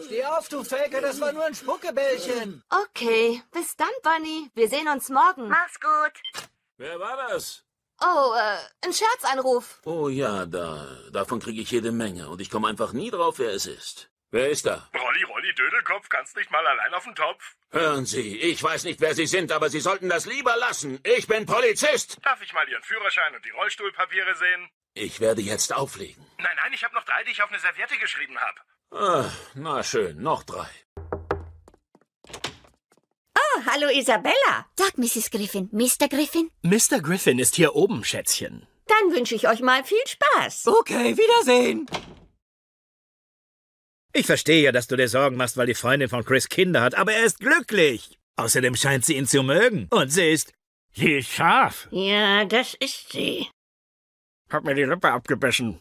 Steh auf, du Faker, das war nur ein Spuckebällchen. Okay, bis dann, Bunny. Wir sehen uns morgen. Mach's gut. Wer war das? Oh, äh, ein Scherzanruf. Oh ja, da. Davon kriege ich jede Menge und ich komme einfach nie drauf, wer es ist. Wer ist da? Rolli, Rolli, Dödelkopf, kannst nicht mal allein auf den Topf? Hören Sie, ich weiß nicht, wer Sie sind, aber Sie sollten das lieber lassen. Ich bin Polizist. Darf ich mal Ihren Führerschein und die Rollstuhlpapiere sehen? Ich werde jetzt auflegen. Nein, nein, ich habe noch drei, die ich auf eine Serviette geschrieben habe. Ah, na schön, noch drei. Hallo Isabella. Sag, Mrs. Griffin, Mr. Griffin? Mr. Griffin ist hier oben, Schätzchen. Dann wünsche ich euch mal viel Spaß. Okay, Wiedersehen. Ich verstehe ja, dass du dir Sorgen machst, weil die Freundin von Chris Kinder hat, aber er ist glücklich. Außerdem scheint sie ihn zu mögen. Und sie ist Sie ist scharf. Ja, das ist sie. Hat mir die Lippe abgebissen.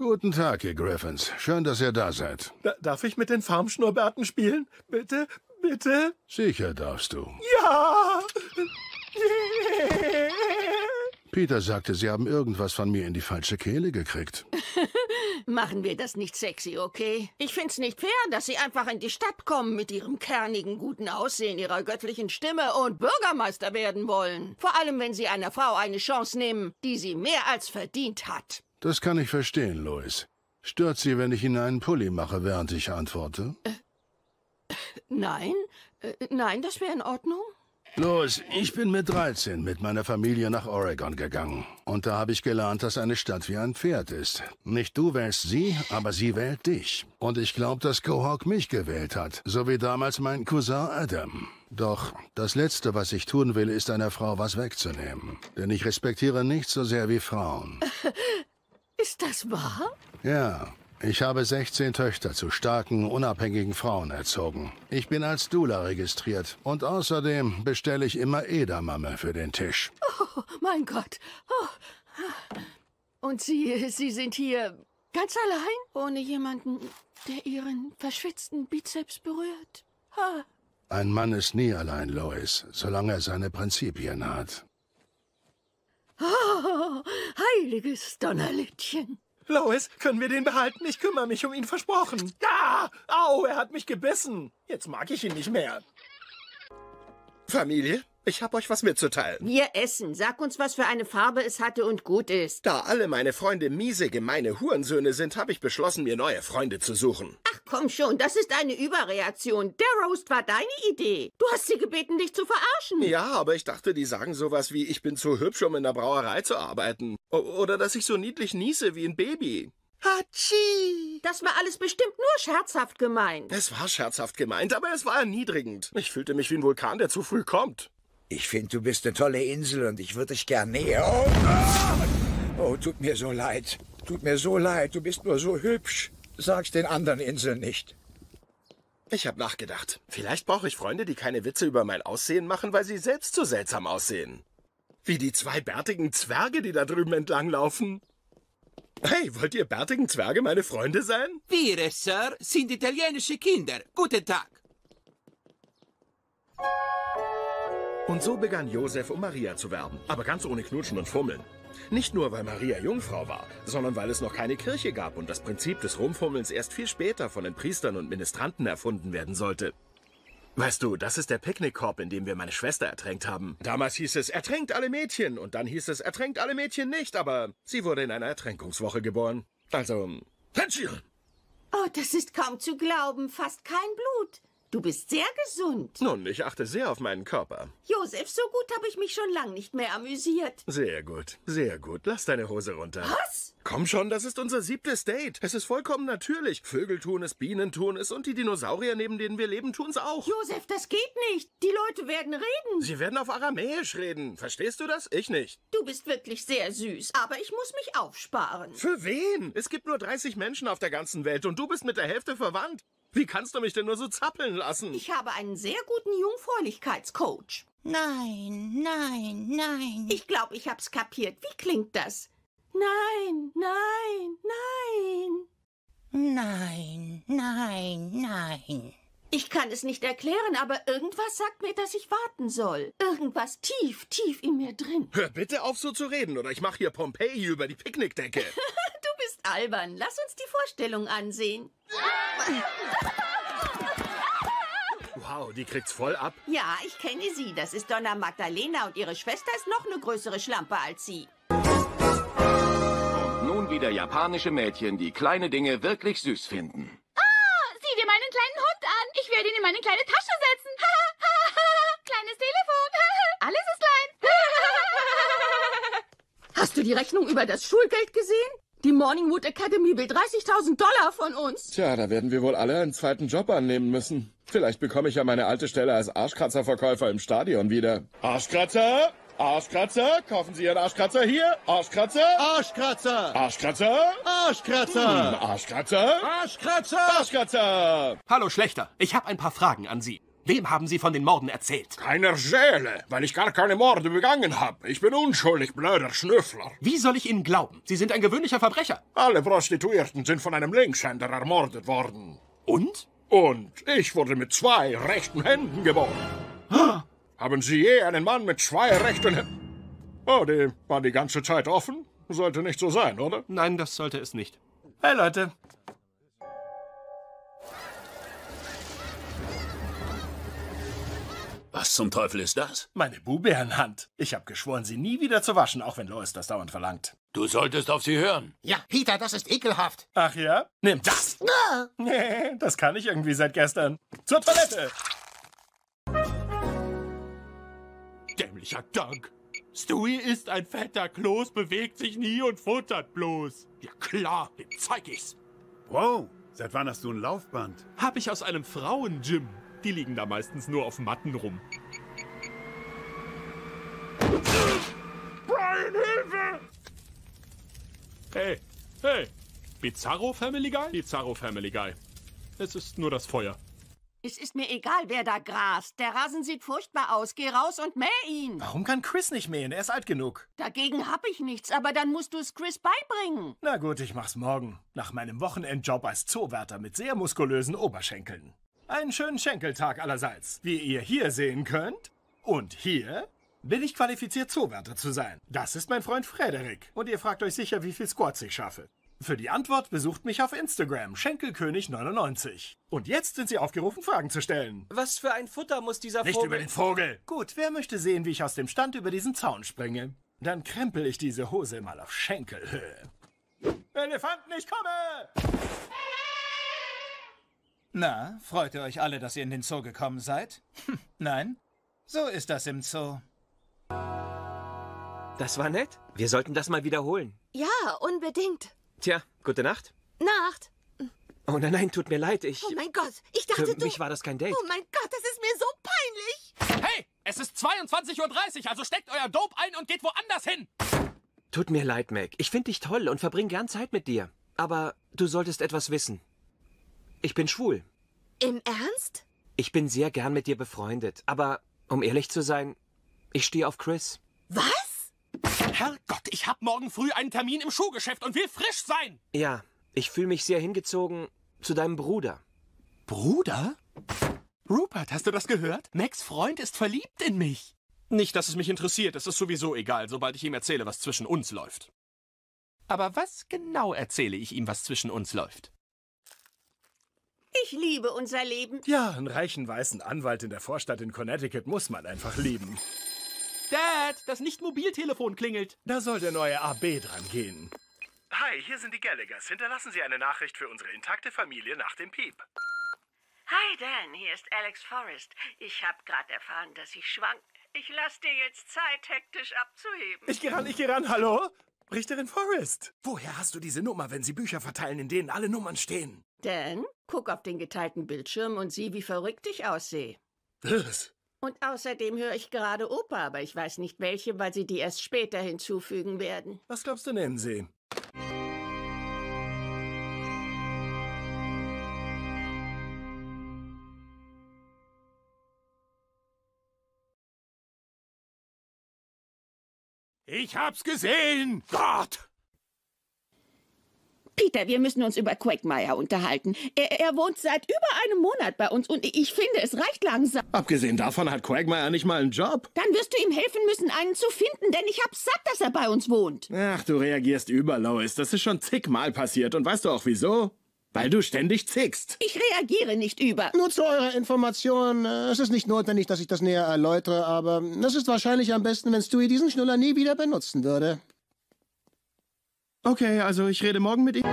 Guten Tag, ihr Griffins. Schön, dass ihr da seid. Da, darf ich mit den Farmschnurrbärten spielen? Bitte, bitte? Sicher darfst du. Ja! Peter sagte, Sie haben irgendwas von mir in die falsche Kehle gekriegt. Machen wir das nicht sexy, okay? Ich find's nicht fair, dass Sie einfach in die Stadt kommen mit Ihrem kernigen, guten Aussehen, Ihrer göttlichen Stimme und Bürgermeister werden wollen. Vor allem, wenn Sie einer Frau eine Chance nehmen, die sie mehr als verdient hat. Das kann ich verstehen, Lois. Stört Sie, wenn ich Ihnen einen Pulli mache, während ich antworte? Nein? Äh, nein, das wäre in Ordnung. Los, ich bin mit 13 mit meiner Familie nach Oregon gegangen. Und da habe ich gelernt, dass eine Stadt wie ein Pferd ist. Nicht du wählst sie, aber sie wählt dich. Und ich glaube, dass Quahog mich gewählt hat, so wie damals mein Cousin Adam. Doch das Letzte, was ich tun will, ist einer Frau was wegzunehmen. Denn ich respektiere nichts so sehr wie Frauen. Ist das wahr? Ja, ich habe 16 Töchter zu starken, unabhängigen Frauen erzogen. Ich bin als Dula registriert und außerdem bestelle ich immer Edamame für den Tisch. Oh, mein Gott. Oh. Und Sie, Sie sind hier ganz allein? Ohne jemanden der ihren verschwitzten Bizeps berührt. Ha. Ein Mann ist nie allein, Lois, solange er seine Prinzipien hat. Oh, heiliges Donnerlittchen. Lois, können wir den behalten? Ich kümmere mich um ihn, versprochen. Ah, au, er hat mich gebissen. Jetzt mag ich ihn nicht mehr. Familie, ich habe euch was mitzuteilen. Wir essen. Sag uns, was für eine Farbe es hatte und gut ist. Da alle meine Freunde miese, gemeine Hurensöhne sind, habe ich beschlossen, mir neue Freunde zu suchen. Ach komm schon, das ist eine Überreaktion. Der Roast war deine Idee. Du hast sie gebeten, dich zu verarschen. Ja, aber ich dachte, die sagen sowas wie, ich bin zu hübsch, um in der Brauerei zu arbeiten. O oder dass ich so niedlich niese wie ein Baby. Hatschi! Das war alles bestimmt nur scherzhaft gemeint. Es war scherzhaft gemeint, aber es war erniedrigend. Ich fühlte mich wie ein Vulkan, der zu früh kommt. Ich finde, du bist eine tolle Insel und ich würde dich gern näher. Oh, oh, tut mir so leid. Tut mir so leid. Du bist nur so hübsch. Sag's den anderen Inseln nicht. Ich habe nachgedacht. Vielleicht brauche ich Freunde, die keine Witze über mein Aussehen machen, weil sie selbst so seltsam aussehen. Wie die zwei bärtigen Zwerge, die da drüben entlanglaufen. Hey, wollt ihr bärtigen Zwerge meine Freunde sein? Wir, Sir, sind italienische Kinder. Guten Tag. Und so begann Josef, um Maria zu werben, aber ganz ohne Knutschen und Fummeln. Nicht nur, weil Maria Jungfrau war, sondern weil es noch keine Kirche gab und das Prinzip des Rumfummelns erst viel später von den Priestern und Ministranten erfunden werden sollte. Weißt du, das ist der Picknickkorb, in dem wir meine Schwester ertränkt haben. Damals hieß es, ertränkt alle Mädchen. Und dann hieß es, ertränkt alle Mädchen nicht. Aber sie wurde in einer Ertränkungswoche geboren. Also, Tangier! Oh, das ist kaum zu glauben. Fast kein Blut. Du bist sehr gesund. Nun, ich achte sehr auf meinen Körper. Josef, so gut habe ich mich schon lang nicht mehr amüsiert. Sehr gut, sehr gut. Lass deine Hose runter. Was? Komm schon, das ist unser siebtes Date. Es ist vollkommen natürlich. Vögel tun es, Bienen tun es und die Dinosaurier, neben denen wir leben, tun's auch. Josef, das geht nicht. Die Leute werden reden. Sie werden auf Aramäisch reden. Verstehst du das? Ich nicht. Du bist wirklich sehr süß, aber ich muss mich aufsparen. Für wen? Es gibt nur 30 Menschen auf der ganzen Welt und du bist mit der Hälfte verwandt. Wie kannst du mich denn nur so zappeln lassen? Ich habe einen sehr guten Jungfräulichkeitscoach. Nein, nein, nein. Ich glaube, ich hab's kapiert. Wie klingt das? Nein, nein, nein. Nein, nein, nein. Ich kann es nicht erklären, aber irgendwas sagt mir, dass ich warten soll. Irgendwas tief, tief in mir drin. Hör bitte auf, so zu reden, oder ich mache hier Pompeji über die Picknickdecke. du bist albern. Lass uns die Vorstellung ansehen. Wow, die kriegt's voll ab. Ja, ich kenne sie. Das ist Donna Magdalena und ihre Schwester ist noch eine größere Schlampe als sie. Wieder japanische Mädchen, die kleine Dinge wirklich süß finden. Ah, sieh dir meinen kleinen Hund an. Ich werde ihn in meine kleine Tasche setzen. Kleines Telefon. Alles ist klein. Hast du die Rechnung über das Schulgeld gesehen? Die Morningwood Academy will 30.000 Dollar von uns. Tja, da werden wir wohl alle einen zweiten Job annehmen müssen. Vielleicht bekomme ich ja meine alte Stelle als Arschkratzerverkäufer im Stadion wieder. Arschkratzer? Arschkratzer? Kaufen Sie Ihren Arschkratzer hier? Arschkratzer? Arschkratzer! Arschkratzer? Arschkratzer! Hm, Arschkratzer? Arschkratzer! Arschkratzer! Hallo Schlechter, ich habe ein paar Fragen an Sie. Wem haben Sie von den Morden erzählt? Keiner Seele, weil ich gar keine Morde begangen habe. Ich bin unschuldig, blöder Schnüffler. Wie soll ich Ihnen glauben? Sie sind ein gewöhnlicher Verbrecher. Alle Prostituierten sind von einem Linkshänder ermordet worden. Und? Und ich wurde mit zwei rechten Händen geboren. Haben Sie je einen Mann mit zwei rechten Händen? Oh, die war die ganze Zeit offen? Sollte nicht so sein, oder? Nein, das sollte es nicht. Hey, Leute. Was zum Teufel ist das? Meine Buhbärenhand. Ich habe geschworen, sie nie wieder zu waschen, auch wenn Lois das dauernd verlangt. Du solltest auf sie hören. Ja, Peter, das ist ekelhaft. Ach ja? Nimm das. Nee, das kann ich irgendwie seit gestern. Zur Toilette. Dämlicher Dank. Stewie ist ein fetter Kloß, bewegt sich nie und futtert bloß. Ja klar, dem zeig ich's. Wow, seit wann hast du ein Laufband? Hab ich aus einem Frauengym. Die liegen da meistens nur auf Matten rum. Brian, Hilfe! Hey, hey. Bizarro Family Guy? Bizarro Family Guy. Es ist nur das Feuer. Es ist mir egal, wer da grast. Der Rasen sieht furchtbar aus. Geh raus und mäh ihn. Warum kann Chris nicht mähen? Er ist alt genug. Dagegen hab ich nichts, aber dann musst du es Chris beibringen. Na gut, ich mach's morgen. Nach meinem Wochenendjob als Zoowärter mit sehr muskulösen Oberschenkeln. Einen schönen Schenkeltag allerseits. Wie ihr hier sehen könnt. Und hier bin ich qualifiziert, Zoowärter zu sein. Das ist mein Freund Frederik. Und ihr fragt euch sicher, wie viel Squats ich schaffe. Für die Antwort besucht mich auf Instagram, Schenkelkönig99. Und jetzt sind Sie aufgerufen, Fragen zu stellen. Was für ein Futter muss dieser Nicht Vogel... über den Vogel. Gut, wer möchte sehen, wie ich aus dem Stand über diesen Zaun springe? Dann krempel ich diese Hose mal auf Schenkelhöhe. Elefanten, ich komme! Na, freut ihr euch alle, dass ihr in den Zoo gekommen seid? Hm, Nein? So ist das im Zoo. Das war nett. Wir sollten das mal wiederholen. Ja, unbedingt. Tja, gute Nacht. Nacht. Oh nein, nein, tut mir leid. Ich. Oh mein Gott, ich dachte, Für du... mich war das kein Date. Oh mein Gott, das ist mir so peinlich. Hey, es ist 22.30 Uhr, also steckt euer Dope ein und geht woanders hin. Tut mir leid, Mac. Ich finde dich toll und verbring gern Zeit mit dir. Aber du solltest etwas wissen. Ich bin schwul. Im Ernst? Ich bin sehr gern mit dir befreundet. Aber, um ehrlich zu sein, ich stehe auf Chris. Was? Herrgott, ich hab morgen früh einen Termin im Schuhgeschäft und will frisch sein. Ja, ich fühle mich sehr hingezogen zu deinem Bruder. Bruder? Rupert, hast du das gehört? Max Freund ist verliebt in mich. Nicht, dass es mich interessiert, es ist sowieso egal, sobald ich ihm erzähle, was zwischen uns läuft. Aber was genau erzähle ich ihm, was zwischen uns läuft? Ich liebe unser Leben. Ja, einen reichen weißen Anwalt in der Vorstadt in Connecticut muss man einfach lieben. Dad, das Nicht-Mobiltelefon klingelt. Da soll der neue AB dran gehen. Hi, hier sind die Gallaghers. Hinterlassen Sie eine Nachricht für unsere intakte Familie nach dem Piep. Hi Dan, hier ist Alex Forrest. Ich habe gerade erfahren, dass ich schwank. Ich lass dir jetzt Zeit, hektisch abzuheben. Ich geh ran, ich geh ran. Hallo? Richterin Forrest. Woher hast du diese Nummer, wenn Sie Bücher verteilen, in denen alle Nummern stehen? Dan, guck auf den geteilten Bildschirm und sieh, wie verrückt ich aussehe. Was? Und außerdem höre ich gerade Oper, aber ich weiß nicht welche, weil sie die erst später hinzufügen werden. Was glaubst du, nehmen Sie? Ich hab's gesehen! Gott! Peter, wir müssen uns über Quagmire unterhalten. Er, er wohnt seit über einem Monat bei uns und ich finde, es reicht langsam. Abgesehen davon hat Quagmire nicht mal einen Job. Dann wirst du ihm helfen müssen, einen zu finden, denn ich hab's satt, dass er bei uns wohnt. Ach, du reagierst über, Lois. Das ist schon zigmal passiert. Und weißt du auch wieso? Weil du ständig zickst. Ich reagiere nicht über. Nur zu eurer Information, es ist nicht notwendig, dass ich das näher erläutere, aber es ist wahrscheinlich am besten, wenn Stewie diesen Schnuller nie wieder benutzen würde. Okay, also ich rede morgen mit ihm.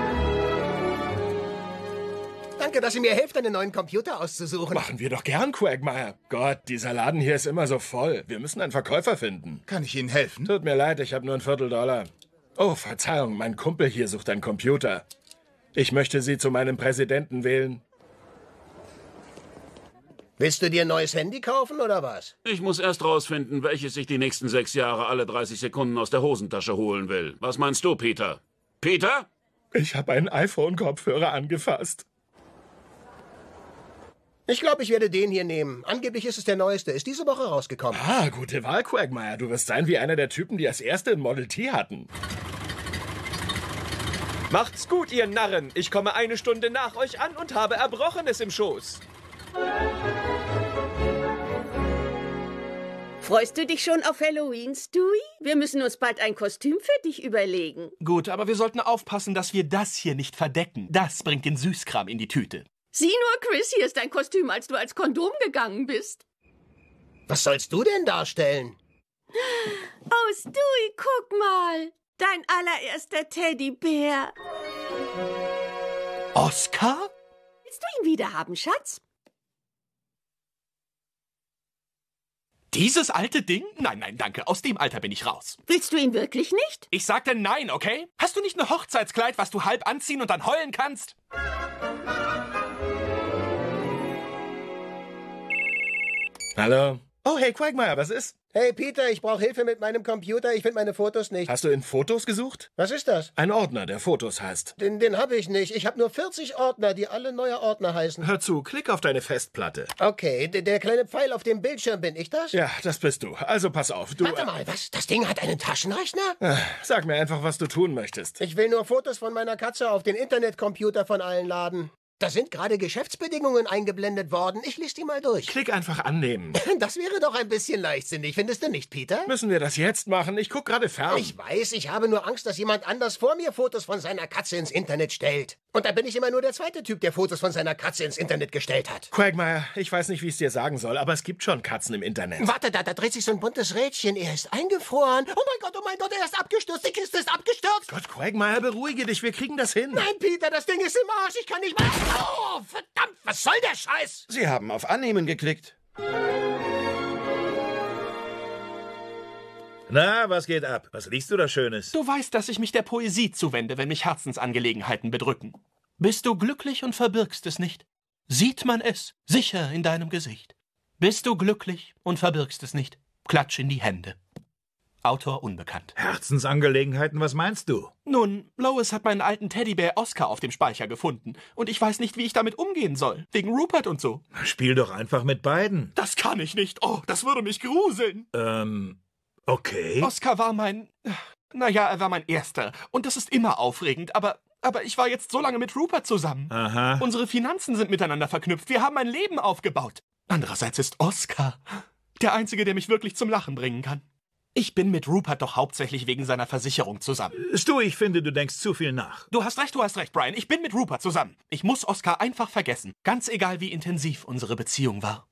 Danke, dass ihr mir helft, einen neuen Computer auszusuchen. Machen wir doch gern, Quagmire. Gott, dieser Laden hier ist immer so voll. Wir müssen einen Verkäufer finden. Kann ich Ihnen helfen? Tut mir leid, ich habe nur ein Vierteldollar. Oh, Verzeihung, mein Kumpel hier sucht einen Computer. Ich möchte Sie zu meinem Präsidenten wählen. Willst du dir ein neues Handy kaufen oder was? Ich muss erst rausfinden, welches ich die nächsten sechs Jahre alle 30 Sekunden aus der Hosentasche holen will. Was meinst du, Peter? Peter? Ich habe einen iPhone-Kopfhörer angefasst. Ich glaube, ich werde den hier nehmen. Angeblich ist es der neueste. Ist diese Woche rausgekommen. Ah, gute Wahl, Quagmire. Du wirst sein wie einer der Typen, die als erste ein Model T hatten. Macht's gut, ihr Narren. Ich komme eine Stunde nach euch an und habe Erbrochenes im Schoß. Freust du dich schon auf Halloween, Stewie? Wir müssen uns bald ein Kostüm für dich überlegen. Gut, aber wir sollten aufpassen, dass wir das hier nicht verdecken. Das bringt den Süßkram in die Tüte. Sieh nur, Chris, hier ist dein Kostüm, als du als Kondom gegangen bist. Was sollst du denn darstellen? Oh, Stewie, guck mal. Dein allererster Teddybär. Oscar? Willst du ihn wieder haben, Schatz? Dieses alte Ding? Nein, nein, danke. Aus dem Alter bin ich raus. Willst du ihn wirklich nicht? Ich sagte nein, okay? Hast du nicht ein Hochzeitskleid, was du halb anziehen und dann heulen kannst? Hallo? Oh, hey, Quagmire, was ist? Hey, Peter, ich brauche Hilfe mit meinem Computer. Ich finde meine Fotos nicht. Hast du in Fotos gesucht? Was ist das? Ein Ordner, der Fotos heißt. Den, den habe ich nicht. Ich habe nur 40 Ordner, die alle neue Ordner heißen. Hör zu, klick auf deine Festplatte. Okay, der, der kleine Pfeil auf dem Bildschirm, bin ich das? Ja, das bist du. Also pass auf. Du, Warte mal, was? Das Ding hat einen Taschenrechner? Äh, Sag mir einfach, was du tun möchtest. Ich will nur Fotos von meiner Katze auf den Internetcomputer von allen laden. Da sind gerade Geschäftsbedingungen eingeblendet worden. Ich lese die mal durch. Klick einfach annehmen. Das wäre doch ein bisschen leichtsinnig, findest du nicht, Peter? Müssen wir das jetzt machen? Ich guck gerade fern. Ich weiß, ich habe nur Angst, dass jemand anders vor mir Fotos von seiner Katze ins Internet stellt. Und da bin ich immer nur der zweite Typ, der Fotos von seiner Katze ins Internet gestellt hat. Quagmire, ich weiß nicht, wie ich es dir sagen soll, aber es gibt schon Katzen im Internet. Warte, da, da dreht sich so ein buntes Rädchen. Er ist eingefroren. Oh mein Gott, oh mein Gott, er ist abgestürzt. Die Kiste ist abgestürzt. Gott, Quagmire, beruhige dich. Wir kriegen das hin. Nein, Peter, das Ding ist im Arsch. Ich kann nicht mehr. Oh, verdammt, was soll der Scheiß? Sie haben auf Annehmen geklickt. Na, was geht ab? Was liest du da Schönes? Du weißt, dass ich mich der Poesie zuwende, wenn mich Herzensangelegenheiten bedrücken. Bist du glücklich und verbirgst es nicht? Sieht man es sicher in deinem Gesicht? Bist du glücklich und verbirgst es nicht? Klatsch in die Hände. Autor unbekannt. Herzensangelegenheiten, was meinst du? Nun, Lois hat meinen alten Teddybär Oscar auf dem Speicher gefunden. Und ich weiß nicht, wie ich damit umgehen soll. Wegen Rupert und so. Spiel doch einfach mit beiden. Das kann ich nicht. Oh, das würde mich gruseln. Ähm, okay. Oscar war mein. Naja, er war mein erster. Und das ist immer aufregend, aber. Aber ich war jetzt so lange mit Rupert zusammen. Aha. Unsere Finanzen sind miteinander verknüpft. Wir haben ein Leben aufgebaut. Andererseits ist Oscar der Einzige, der mich wirklich zum Lachen bringen kann. Ich bin mit Rupert doch hauptsächlich wegen seiner Versicherung zusammen. Stu, ich finde, du denkst zu viel nach. Du hast recht, du hast recht, Brian. Ich bin mit Rupert zusammen. Ich muss Oscar einfach vergessen. Ganz egal, wie intensiv unsere Beziehung war.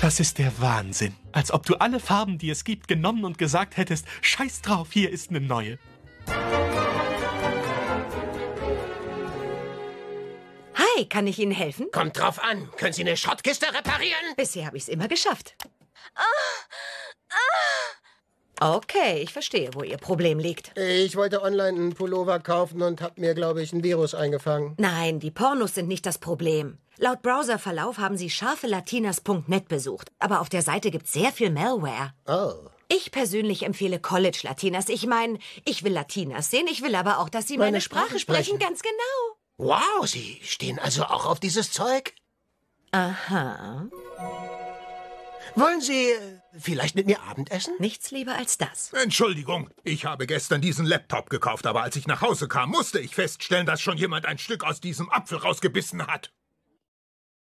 Das ist der Wahnsinn. Als ob du alle Farben, die es gibt, genommen und gesagt hättest, scheiß drauf, hier ist eine neue. Hi, kann ich Ihnen helfen? Kommt drauf an. Können Sie eine Schrottkiste reparieren? Bisher habe ich es immer geschafft. Okay, ich verstehe, wo Ihr Problem liegt. Ich wollte online einen Pullover kaufen und hab mir, glaube ich, ein Virus eingefangen. Nein, die Pornos sind nicht das Problem. Laut Browserverlauf haben Sie scharfelatinas.net besucht. Aber auf der Seite gibt sehr viel Malware. Oh. Ich persönlich empfehle College Latinas. Ich meine, ich will Latinas sehen, ich will aber auch, dass sie meine, Meine Sprache, Sprache sprechen. sprechen. Ganz genau. Wow, Sie stehen also auch auf dieses Zeug? Aha. Wollen Sie äh, vielleicht mit mir Abendessen? Nichts lieber als das. Entschuldigung, ich habe gestern diesen Laptop gekauft, aber als ich nach Hause kam, musste ich feststellen, dass schon jemand ein Stück aus diesem Apfel rausgebissen hat.